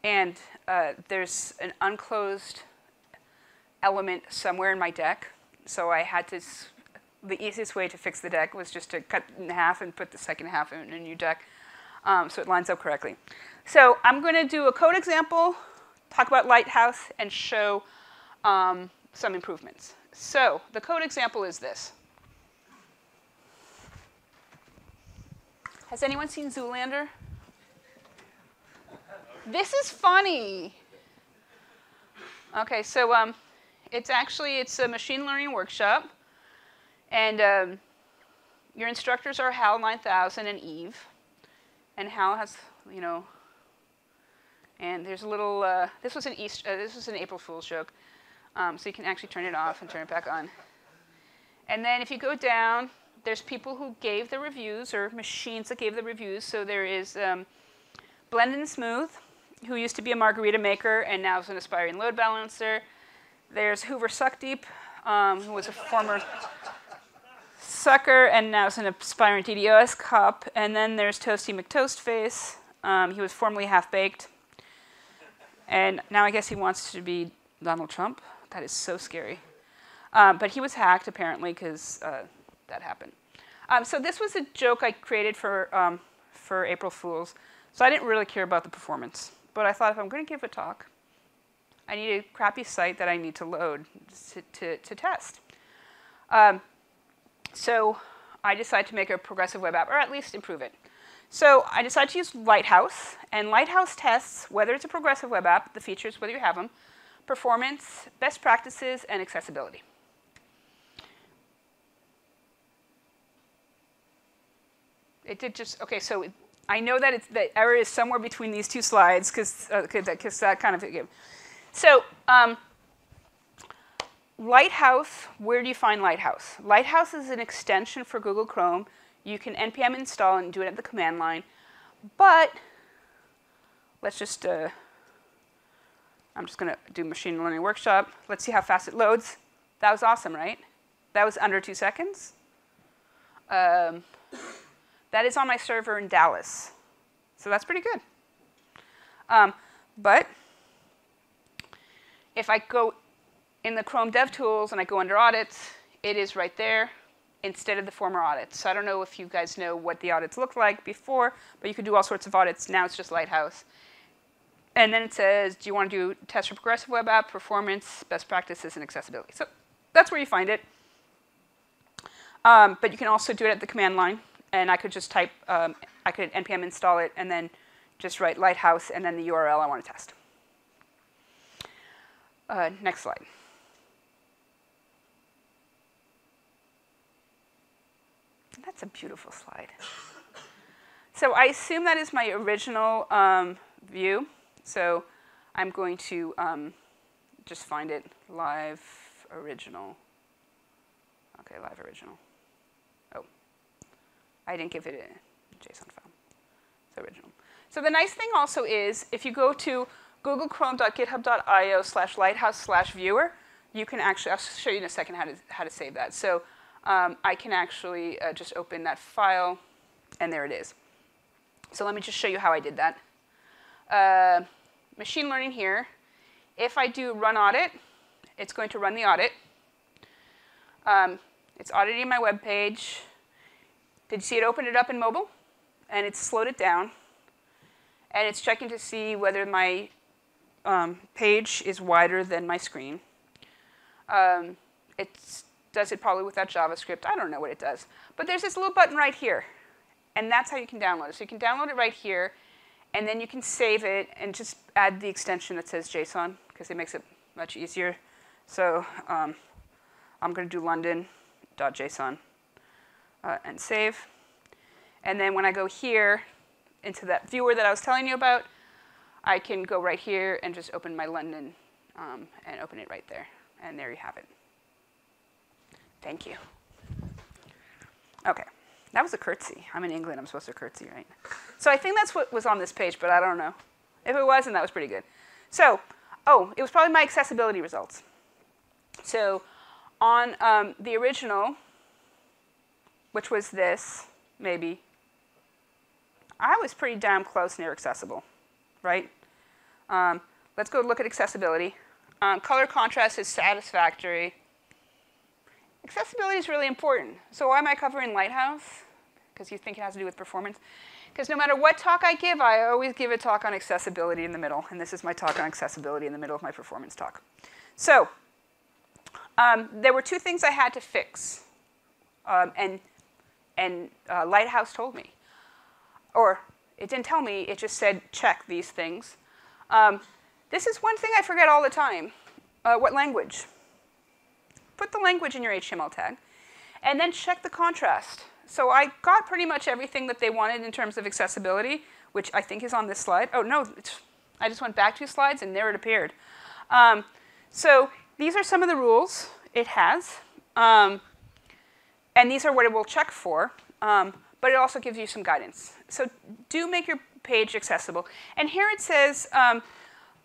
Speaker 3: And uh, there's an unclosed element somewhere in my deck. So I had to, the easiest way to fix the deck was just to cut in half and put the second half in a new deck um, so it lines up correctly. So I'm going to do a code example, talk about Lighthouse, and show um, some improvements. So the code example is this. Has anyone seen Zoolander? This is funny. Okay, so um, it's actually it's a machine learning workshop, and um, your instructors are Hal 9000 and Eve, and Hal has you know, and there's a little. Uh, this was an East. Uh, this was an April Fool's joke. Um, so you can actually turn it off and turn it back on. And then if you go down, there's people who gave the reviews or machines that gave the reviews. So there is um, Blend and Smooth, who used to be a margarita maker and now is an aspiring load balancer. There's Hoover Suckdeep, um, who was a former sucker and now is an aspiring DDoS cop. And then there's Toasty McToastface. Um, he was formerly half-baked. And now I guess he wants to be Donald Trump. That is so scary. Um, but he was hacked apparently because uh, that happened. Um, so this was a joke I created for um, for April Fools. So I didn't really care about the performance, but I thought if I'm going to give a talk, I need a crappy site that I need to load to, to, to test. Um, so I decided to make a progressive web app, or at least improve it. So I decided to use Lighthouse, and Lighthouse tests whether it's a progressive web app, the features, whether you have them, performance, best practices, and accessibility. It did just, okay, so I know that it's, the error is somewhere between these two slides because uh, that, that kind of, so um, Lighthouse, where do you find Lighthouse? Lighthouse is an extension for Google Chrome. You can npm install and do it at the command line. But let's just uh, I'm just going to do machine learning workshop. Let's see how fast it loads. That was awesome, right? That was under two seconds. Um, that is on my server in Dallas. So that's pretty good. Um, but if I go in the Chrome DevTools and I go under audits, it is right there instead of the former audits. So I don't know if you guys know what the audits looked like before, but you could do all sorts of audits. Now it's just Lighthouse. And then it says, do you want to do test for progressive web app, performance, best practices, and accessibility? So that's where you find it. Um, but you can also do it at the command line. And I could just type, um, I could npm install it, and then just write Lighthouse, and then the URL I want to test. Uh, next slide. That's a beautiful slide. So I assume that is my original um, view. So I'm going to um, just find it live original. Okay, live original. I didn't give it a JSON file. It's original. So the nice thing also is if you go to googlechrome.github.io slash lighthouse slash viewer, you can actually, I'll show you in a second how to, how to save that. So um, I can actually uh, just open that file and there it is. So let me just show you how I did that. Uh, machine learning here. If I do run audit, it's going to run the audit. Um, it's auditing my web page. Did you see it open it up in mobile? And it's slowed it down. And it's checking to see whether my um, page is wider than my screen. Um, it does it probably without JavaScript. I don't know what it does. But there's this little button right here. And that's how you can download it. So you can download it right here. And then you can save it and just add the extension that says JSON because it makes it much easier. So um, I'm going to do london.json uh, and save. And then when I go here into that viewer that I was telling you about, I can go right here and just open my London um, and open it right there. And there you have it. Thank you. Okay, that was a curtsy. I'm in England, I'm supposed to curtsy, right? So I think that's what was on this page, but I don't know. If it wasn't, that was pretty good. So, oh, it was probably my accessibility results. So on um, the original, which was this, maybe, I was pretty damn close near accessible, right? Um, let's go look at accessibility. Um, color contrast is satisfactory. Accessibility is really important. So why am I covering Lighthouse? Because you think it has to do with performance. Because no matter what talk I give, I always give a talk on accessibility in the middle. And this is my talk on accessibility in the middle of my performance talk. So um, there were two things I had to fix. Um, and and uh, Lighthouse told me. Or it didn't tell me, it just said check these things. Um, this is one thing I forget all the time. Uh, what language? Put the language in your HTML tag. And then check the contrast. So I got pretty much everything that they wanted in terms of accessibility, which I think is on this slide. Oh, no, I just went back two slides and there it appeared. Um, so these are some of the rules it has. Um, and these are what it will check for. Um, but it also gives you some guidance. So do make your page accessible. And here it says, um,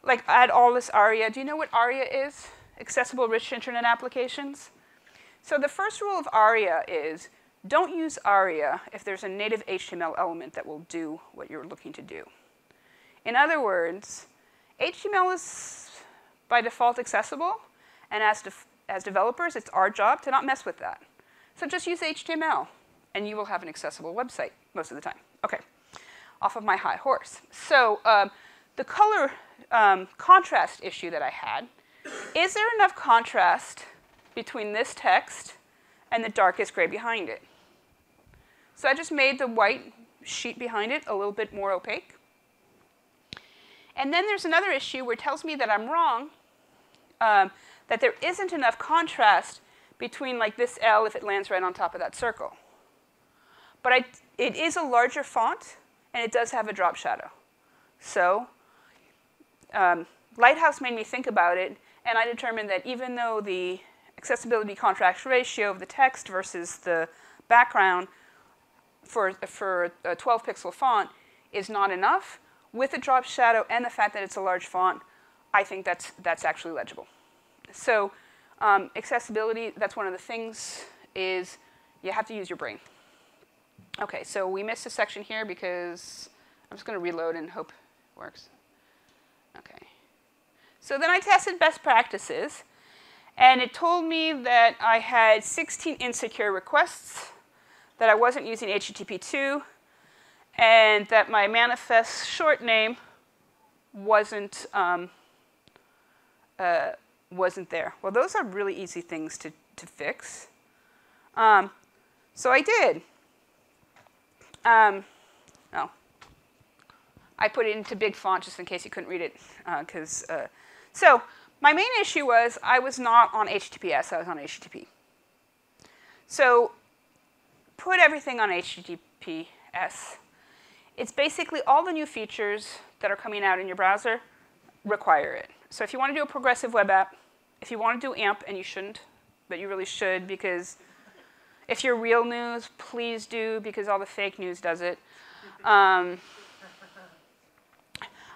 Speaker 3: like, add all this ARIA. Do you know what ARIA is? Accessible Rich Internet Applications. So the first rule of ARIA is don't use ARIA if there's a native HTML element that will do what you're looking to do. In other words, HTML is by default accessible, and as, as developers, it's our job to not mess with that. So just use HTML, and you will have an accessible website most of the time. Okay off of my high horse. So um, the color um, contrast issue that I had, is there enough contrast between this text and the darkest gray behind it? So I just made the white sheet behind it a little bit more opaque. And then there's another issue where it tells me that I'm wrong, um, that there isn't enough contrast between like this L if it lands right on top of that circle. But I, it is a larger font, and it does have a drop shadow. So um, Lighthouse made me think about it, and I determined that even though the accessibility contrast ratio of the text versus the background for, for a 12 pixel font is not enough, with the drop shadow and the fact that it's a large font, I think that's, that's actually legible. So um, accessibility, that's one of the things, is you have to use your brain. Okay, so we missed a section here because I'm just going to reload and hope it works. Okay. So then I tested best practices, and it told me that I had 16 insecure requests, that I wasn't using HTTP2, and that my manifest short name wasn't um, uh, wasn't there. Well, those are really easy things to, to fix. Um, so I did. Um, oh. I put it into big font just in case you couldn't read it. Because uh, uh, So my main issue was I was not on HTTPS, I was on HTTP. So put everything on HTTPS. It's basically all the new features that are coming out in your browser require it. So if you want to do a progressive web app, if you want to do AMP, and you shouldn't, but you really should because if you're real news, please do, because all the fake news does it. Um,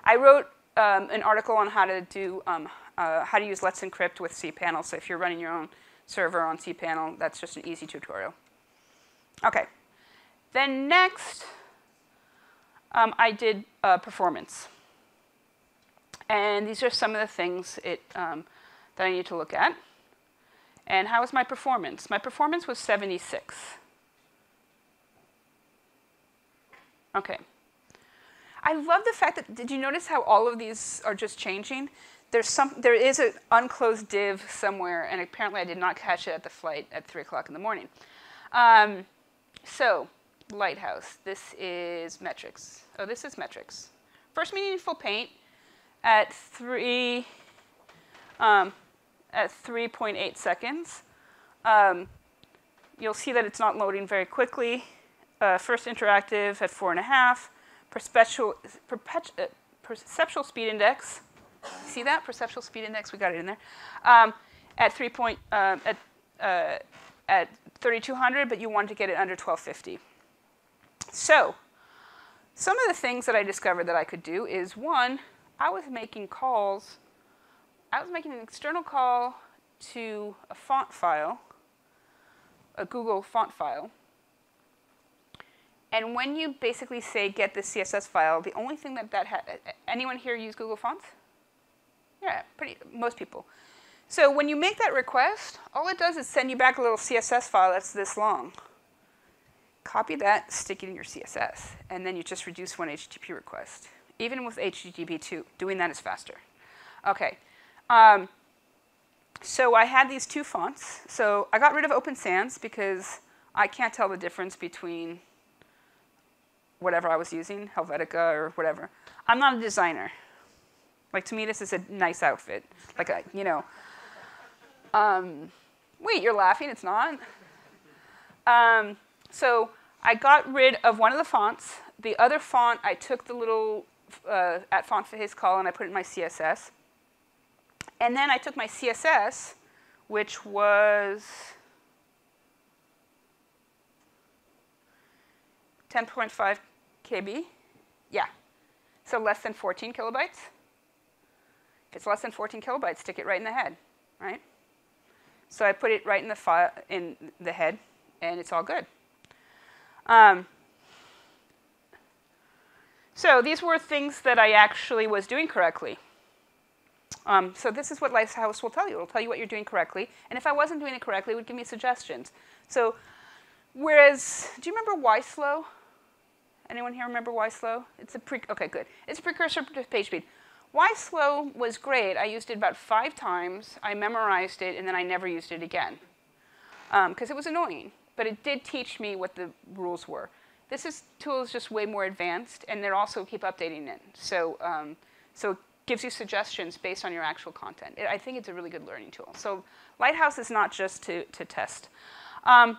Speaker 3: I wrote um, an article on how to do um, uh, how to use Let's Encrypt with cPanel. So if you're running your own server on cPanel, that's just an easy tutorial. Okay. Then next, um, I did uh, performance. And these are some of the things it, um, that I need to look at. And how was my performance? My performance was 76. Okay. I love the fact that, did you notice how all of these are just changing? There's some, there is an unclosed div somewhere, and apparently I did not catch it at the flight at 3 o'clock in the morning. Um, so, Lighthouse, this is metrics. Oh, this is metrics. First meaningful paint at 3, um, at 3.8 seconds. Um, you'll see that it's not loading very quickly. Uh, first interactive at 4.5 perpetual, uh, perceptual speed index. See that? Perceptual speed index, we got it in there. Um, at 3 point, uh, at, uh, at 3200, but you want to get it under 1250. So, some of the things that I discovered that I could do is one, I was making calls, I was making an external call to a font file, a Google font file, and when you basically say get the CSS file, the only thing that that ha- anyone here use Google Fonts? Yeah, pretty most people. So when you make that request, all it does is send you back a little CSS file that's this long. Copy that, stick it in your CSS, and then you just reduce one HTTP request. Even with HTTP2, doing that is faster. Okay. Um, so I had these two fonts. So I got rid of Open Sans because I can't tell the difference between whatever I was using, Helvetica or whatever. I'm not a designer. Like to me, this is a nice outfit. Like a, you know. Um, wait, you're laughing? It's not. Um, so I got rid of one of the fonts. The other font, I took the little uh, at font for his call and I put it in my CSS. And then I took my CSS, which was 10.5 KB? Yeah. So less than 14 kilobytes? If it's less than 14 kilobytes, stick it right in the head, right? So I put it right in the file in the head, and it's all good. Um, so these were things that I actually was doing correctly. Um, so this is what Lighthouse will tell you. It'll tell you what you're doing correctly. And if I wasn't doing it correctly, it would give me suggestions. So whereas, do you remember YSlow? Anyone here remember YSlow? It's a pre okay, good. It's a precursor to page speed. PageSpeed. YSlow was great. I used it about five times. I memorized it, and then I never used it again because um, it was annoying. But it did teach me what the rules were. This is, tool is just way more advanced, and they also keep updating it. So, um, so it gives you suggestions based on your actual content. It, I think it's a really good learning tool. So Lighthouse is not just to, to test. Um,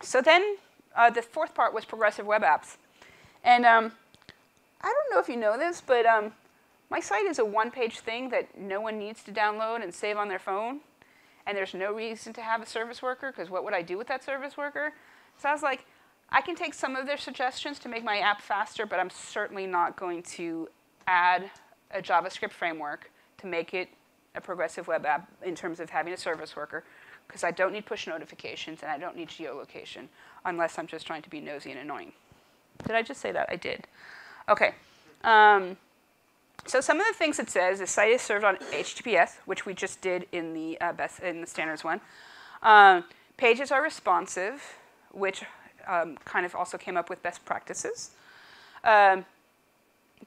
Speaker 3: so then uh, the fourth part was progressive web apps. And um, I don't know if you know this, but um, my site is a one-page thing that no one needs to download and save on their phone. And there's no reason to have a service worker, because what would I do with that service worker? So I was like, I can take some of their suggestions to make my app faster, but I'm certainly not going to add a JavaScript framework to make it a progressive web app in terms of having a service worker, because I don't need push notifications and I don't need geolocation, unless I'm just trying to be nosy and annoying. Did I just say that? I did. Okay. Um, so some of the things it says, the site is served on HTTPS, which we just did in the uh, best in the standards one. Um, pages are responsive, which um, kind of also came up with best practices. Um,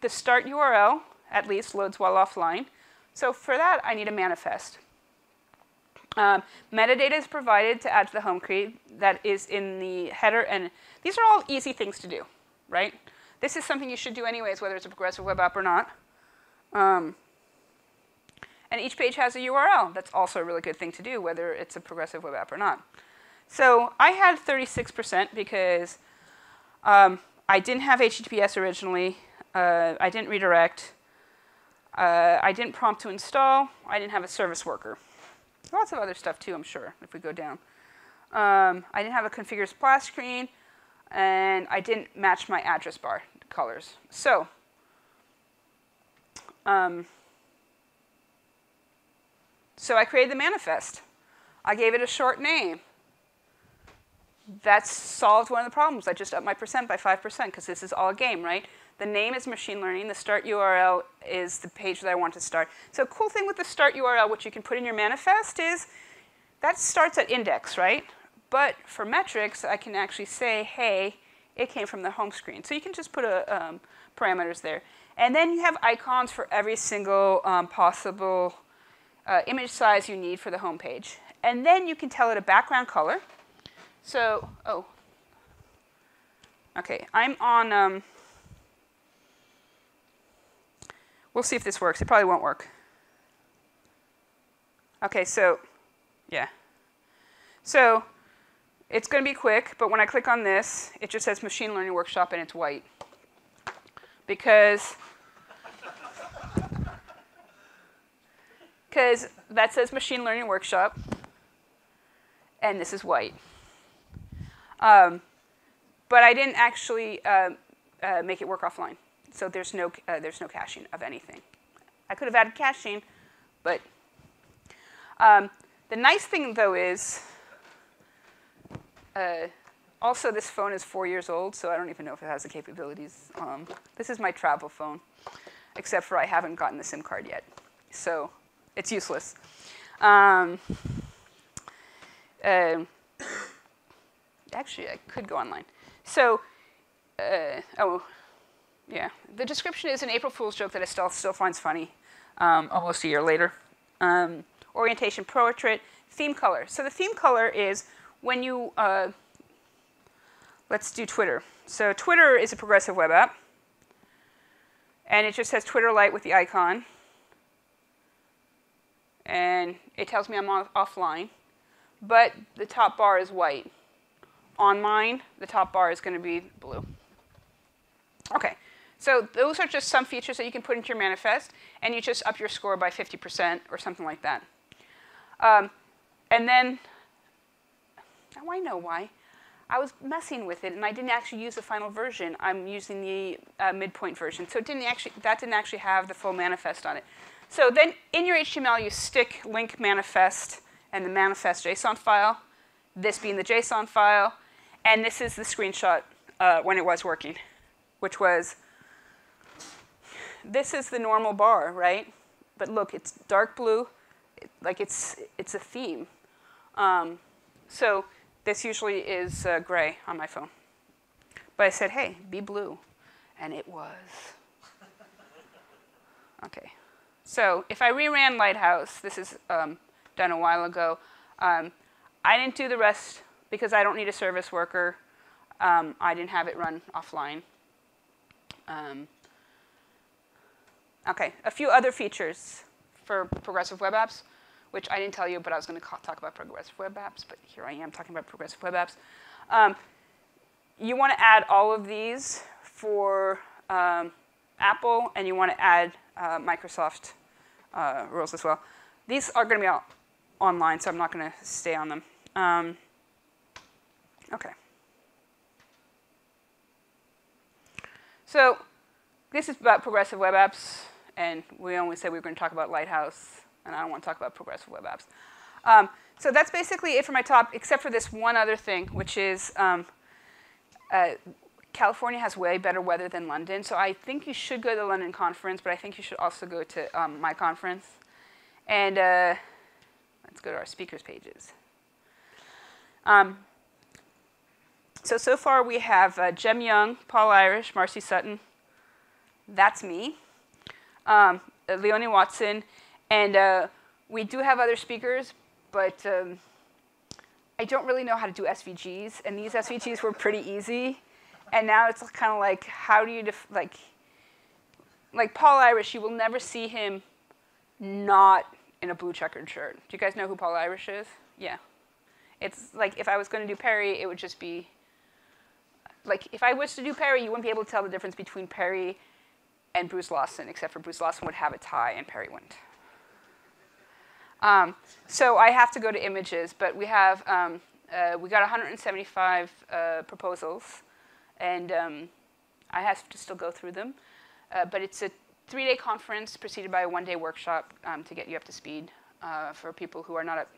Speaker 3: the start URL, at least, loads while offline. So for that, I need a manifest. Um, metadata is provided to add to the home screen that is in the header, and these are all easy things to do right? This is something you should do anyways, whether it's a progressive web app or not. Um, and each page has a URL. That's also a really good thing to do, whether it's a progressive web app or not. So I had 36% because um, I didn't have HTTPS originally. Uh, I didn't redirect. Uh, I didn't prompt to install. I didn't have a service worker. Lots of other stuff too, I'm sure, if we go down. Um, I didn't have a configure splash screen and I didn't match my address bar colors. So, um, so I created the manifest. I gave it a short name. That's solved one of the problems. I just upped my percent by 5% because this is all a game, right? The name is machine learning. The start URL is the page that I want to start. So a cool thing with the start URL, which you can put in your manifest, is that starts at index, right? But for metrics, I can actually say, hey, it came from the home screen. So you can just put a, um, parameters there. And then you have icons for every single um, possible uh, image size you need for the home page. And then you can tell it a background color. So, oh, okay, I'm on, um, we'll see if this works. It probably won't work. Okay, so, yeah. So, it's going to be quick, but when I click on this, it just says Machine Learning Workshop and it's white. Because because that says Machine Learning Workshop, and this is white. Um, but I didn't actually uh, uh, make it work offline. So there's no, uh, there's no caching of anything. I could have added caching, but um, the nice thing though is, uh, also this phone is four years old, so I don't even know if it has the capabilities. Um, this is my travel phone, except for I haven't gotten the SIM card yet. So it's useless. Um, um actually, I could go online. So, uh, oh, yeah. The description is an April Fool's joke that I still, still finds funny um, almost a year later. Um, orientation portrait, theme color. So the theme color is when you, uh, let's do Twitter. So Twitter is a progressive web app. And it just says Twitter Lite with the icon. And it tells me I'm off offline. But the top bar is white. On mine, the top bar is going to be blue. Okay, so those are just some features that you can put into your manifest, and you just up your score by 50% or something like that. Um, and then, now I know why. I was messing with it, and I didn't actually use the final version. I'm using the uh, midpoint version, so it didn't actually, that didn't actually have the full manifest on it. So then in your HTML, you stick link manifest and the manifest JSON file, this being the JSON file, and this is the screenshot uh, when it was working, which was, this is the normal bar, right? But look, it's dark blue, it, like it's, it's a theme. Um, so this usually is uh, gray on my phone. But I said, hey, be blue. And it was. Okay. So if I reran Lighthouse, this is um, done a while ago, um, I didn't do the rest because I don't need a service worker. Um, I didn't have it run offline. Um, okay, a few other features for progressive web apps, which I didn't tell you, but I was going to talk about progressive web apps, but here I am talking about progressive web apps. Um, you want to add all of these for um, Apple, and you want to add uh, Microsoft uh, rules as well. These are going to be all online, so I'm not going to stay on them. Okay. So this is about progressive web apps, and we only said we were going to talk about Lighthouse, and I don't want to talk about progressive web apps. Um, so that's basically it for my talk, except for this one other thing, which is um, uh, California has way better weather than London. So I think you should go to the London conference, but I think you should also go to um, my conference. And uh, let's go to our speakers pages. Um, so, so far we have uh, Jem Young, Paul Irish, Marcy Sutton. That's me. Um, uh, Leonie Watson. And uh, we do have other speakers, but um, I don't really know how to do SVGs. And these SVGs were pretty easy. And now it's kind of like, how do you, like, like Paul Irish, you will never see him not in a blue checkered shirt. Do you guys know who Paul Irish is? Yeah. It's like if I was going to do Perry, it would just be like if I was to do Perry, you wouldn't be able to tell the difference between Perry and Bruce Lawson, except for Bruce Lawson would have a tie and Perry wouldn't. Um, so I have to go to images, but we have um, uh, we got 175 uh, proposals, and um, I have to still go through them. Uh, but it's a three-day conference preceded by a one-day workshop um, to get you up to speed uh, for people who are not. Up,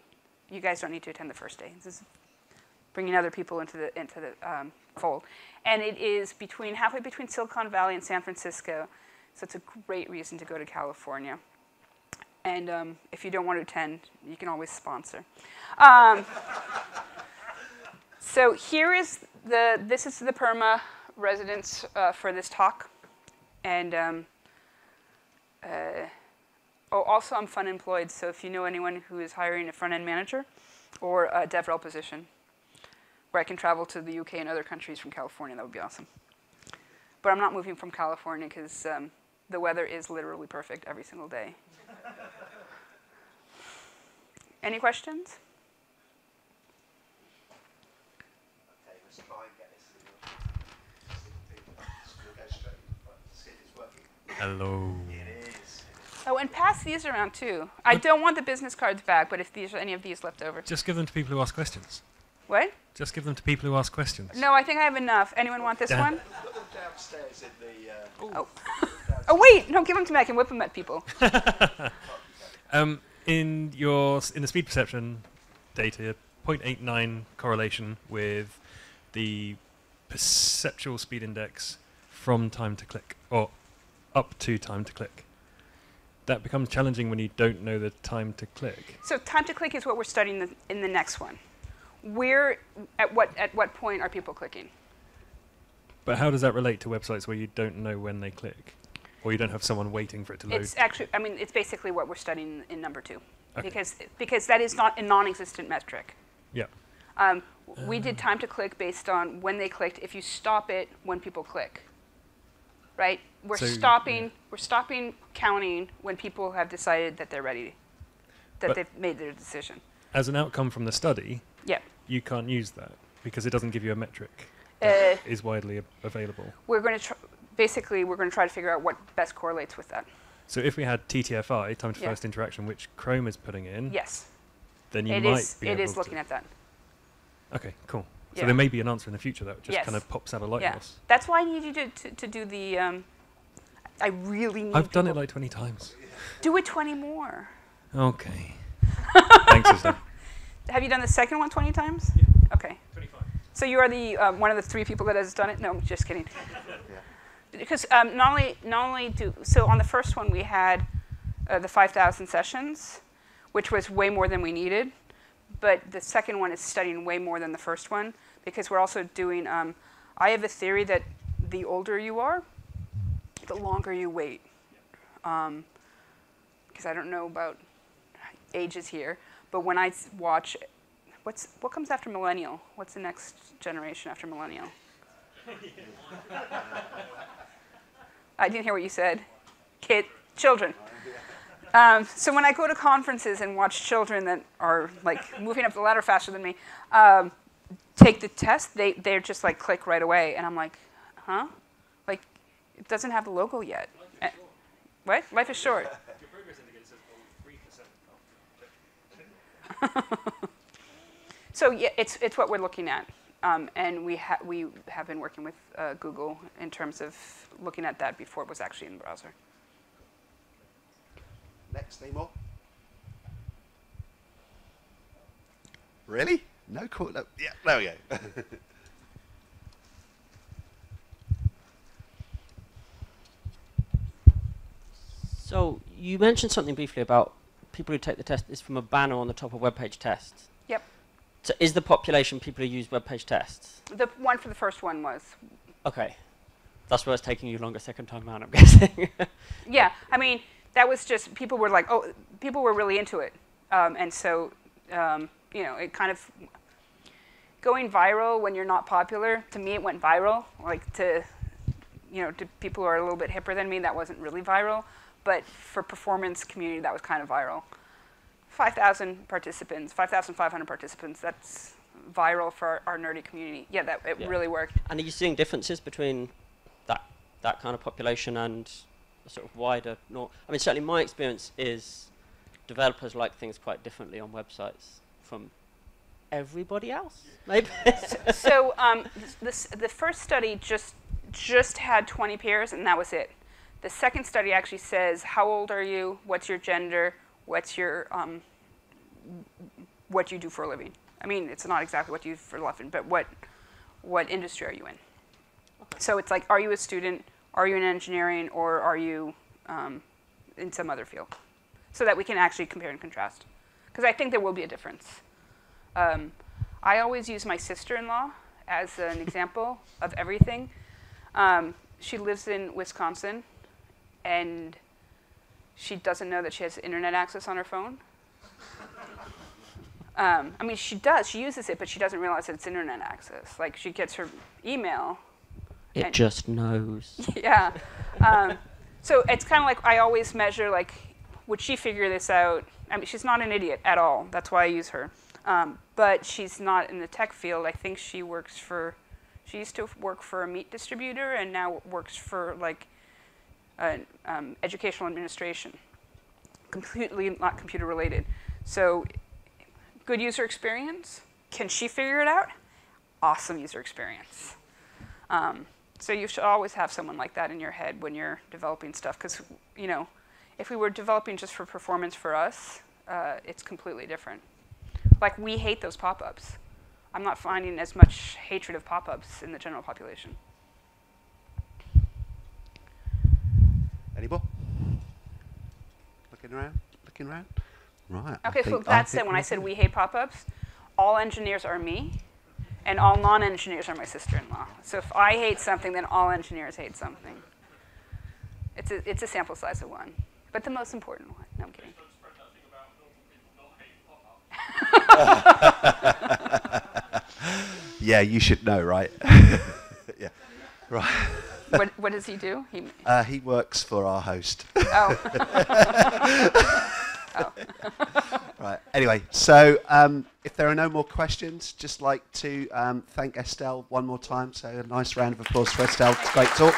Speaker 3: you guys don't need to attend the first day. This is bringing other people into the into the um, fold. And it is between halfway between Silicon Valley and San Francisco, so it's a great reason to go to California. And um, if you don't want to attend, you can always sponsor. Um, so here is the this is the Perma residence uh, for this talk, and um, uh, oh, also I'm fun employed. So if you know anyone who is hiring a front end manager or a DevRel position, where I can travel to the UK and other countries from California, that would be awesome. But I'm not moving from California because um, the weather is literally perfect every single day. Any questions?
Speaker 1: Okay, let's try and get this thing up. See if people- we'll go straight- see if it's working.
Speaker 4: Hello.
Speaker 3: Oh, and pass these around too. I don't want the business cards back, but if these any of these left over.
Speaker 4: Just give them to people who ask questions.
Speaker 3: What?
Speaker 4: Just give them to people who ask questions.
Speaker 3: No, I think I have enough. Anyone want this
Speaker 4: Dan.
Speaker 3: one?
Speaker 1: Put them downstairs in the. Uh,
Speaker 3: Oh. Oh wait, no, give them to me. I can whip them at people.
Speaker 4: Um, in your in the SpeedPerception data, 0.89 correlation with the perceptual speed index from time to click, or up to time to click. That becomes challenging when you don't know the time to click.
Speaker 3: So time to click is what we're studying the, in the next one. Where, at what, at what point are people clicking?
Speaker 4: But how does that relate to websites where you don't know when they click, or you don't have someone waiting for it to load?
Speaker 3: It's actually, I mean, it's basically what we're studying in number two,
Speaker 4: Okay.
Speaker 3: because because that is not a non-existent metric.
Speaker 4: yeah.
Speaker 3: Um, we did time to click based on when they clicked. If you stop it when people click, right? We're
Speaker 4: So,
Speaker 3: stopping.
Speaker 4: yeah.
Speaker 3: We're stopping counting when people have decided that they're ready, that
Speaker 4: But-
Speaker 3: they've made their decision.
Speaker 4: As an outcome from the study,
Speaker 3: Yeah.
Speaker 4: You can't use that because it doesn't give you a metric
Speaker 3: Uh,
Speaker 4: that is widely available.
Speaker 3: we're going to tr- basically we're going to try to figure out what best correlates with that.
Speaker 4: So if we had TTFI, time to
Speaker 3: Yeah.
Speaker 4: first interaction, which Chrome is putting in,
Speaker 3: Yes,
Speaker 4: then you
Speaker 3: it
Speaker 4: might
Speaker 3: is.
Speaker 4: be
Speaker 3: It
Speaker 4: able
Speaker 3: is
Speaker 4: to.
Speaker 3: looking at that.
Speaker 4: Okay, cool. So
Speaker 3: Yeah.
Speaker 4: there may be an answer in the future that just
Speaker 3: Yes.
Speaker 4: kind of pops out of light
Speaker 3: Yeah,
Speaker 4: loss.
Speaker 3: that's why I need you to, to, to do the. Um, I really need.
Speaker 4: I've done it like 20 times.
Speaker 3: Do it twenty more.
Speaker 4: Okay. Thanks, sister.
Speaker 3: Have you done the second one 20 times?
Speaker 4: Yeah.
Speaker 3: Okay.
Speaker 4: 25.
Speaker 3: So you are the um, one of the three people that has done it? No, I'm just kidding.
Speaker 1: yeah.
Speaker 3: Because um, not only not only do so on the first one we had uh, the 5,000 sessions, which was way more than we needed, but the second one is studying way more than the first one because we're also doing. Um, I have a theory that the older you are, the longer you wait. Because I don't know about ages here, but when I watch, what's what comes after millennial? What's the next generation after millennial? I didn't hear what you said. Kid, children. Um, so when I go to conferences and watch children that are like moving up the ladder faster than me um, take the test, they they're just like click right away, and I'm like, huh? Like, it doesn't have the logo yet. Eh, what? Life is short. So yeah, it's it's what we're looking at, um, and we ha- we have been working with uh, Google in terms of looking at that before it was actually in the browser.
Speaker 1: Next, any more? Really? No cool. No. Yeah, there we go.
Speaker 5: So you mentioned something briefly about people who take the test is from a banner on the top of web page tests.
Speaker 3: Yep.
Speaker 5: So is the population people who use web page tests?
Speaker 3: The one for the first one was
Speaker 5: Okay. That's why it's taking you longer second time around, I'm guessing.
Speaker 3: yeah. I mean that was just people were like oh people were really into it, um, and so um, you know it kind of going viral when you're not popular. To me, it went viral. Like to you know to people who are a little bit hipper than me, that wasn't really viral. But for performance community, that was kind of viral. 5,000 participants, 5,500 participants. That's viral for our, our nerdy community. Yeah, that it
Speaker 5: Yeah.
Speaker 3: really worked.
Speaker 5: and are you seeing differences between that that kind of population and a sort of wider nor I mean certainly my experience is developers like things quite differently on websites from everybody else. Maybe.
Speaker 3: so um, this, the first study just just had 20 peers, and that was it. The second study actually says how old are you, what's your gender, what's your um, what you do for a living. I mean, it's not exactly what you do for a living, but what what industry are you in? So it's like, are you a student? Are you in engineering, or are you um, in some other field? So that we can actually compare and contrast. Because I think there will be a difference. Um, I always use my sister-in-law as an example of everything. Um, she lives in Wisconsin, and she doesn't know that she has internet access on her phone. Um, I mean, she does. She uses it, but she doesn't realize that it's internet access. Like, she gets her email.
Speaker 5: It just knows.
Speaker 3: yeah. Um, so it's kind of like I always measure, like, would she figure this out? I mean, she's not an idiot at all. That's why I use her. Um, but she's not in the tech field. I think she works for, she used to work for a meat distributor and now works for, like, an um, educational administration. Completely not computer related. So, good user experience. Can she figure it out? Awesome user experience. Um, so you should always have someone like that in your head when you're developing stuff, because you know, if we were developing just for performance for us, uh, it's completely different. Like we hate those pop-ups. I'm not finding as much hatred of pop-ups in the general population.
Speaker 1: Any more? Looking around? Looking around? Right. I
Speaker 3: Okay, so
Speaker 1: think-
Speaker 3: that's it. When I said we hate pop-ups, all engineers are me, and all non-engineers are my sister-in-law. So if I hate something, then all engineers hate something. It's a, it's a sample size of one, but the most important one. No, I'm kidding.
Speaker 1: Yeah, you should know, right? yeah. Right.
Speaker 3: What, what does he do? He,
Speaker 1: Uh, he works for our host.
Speaker 3: oh,
Speaker 1: Right. Anyway, so um, if there are no more questions, just like to um, thank Estelle one more time. So a nice round of applause for Estelle. Great talk.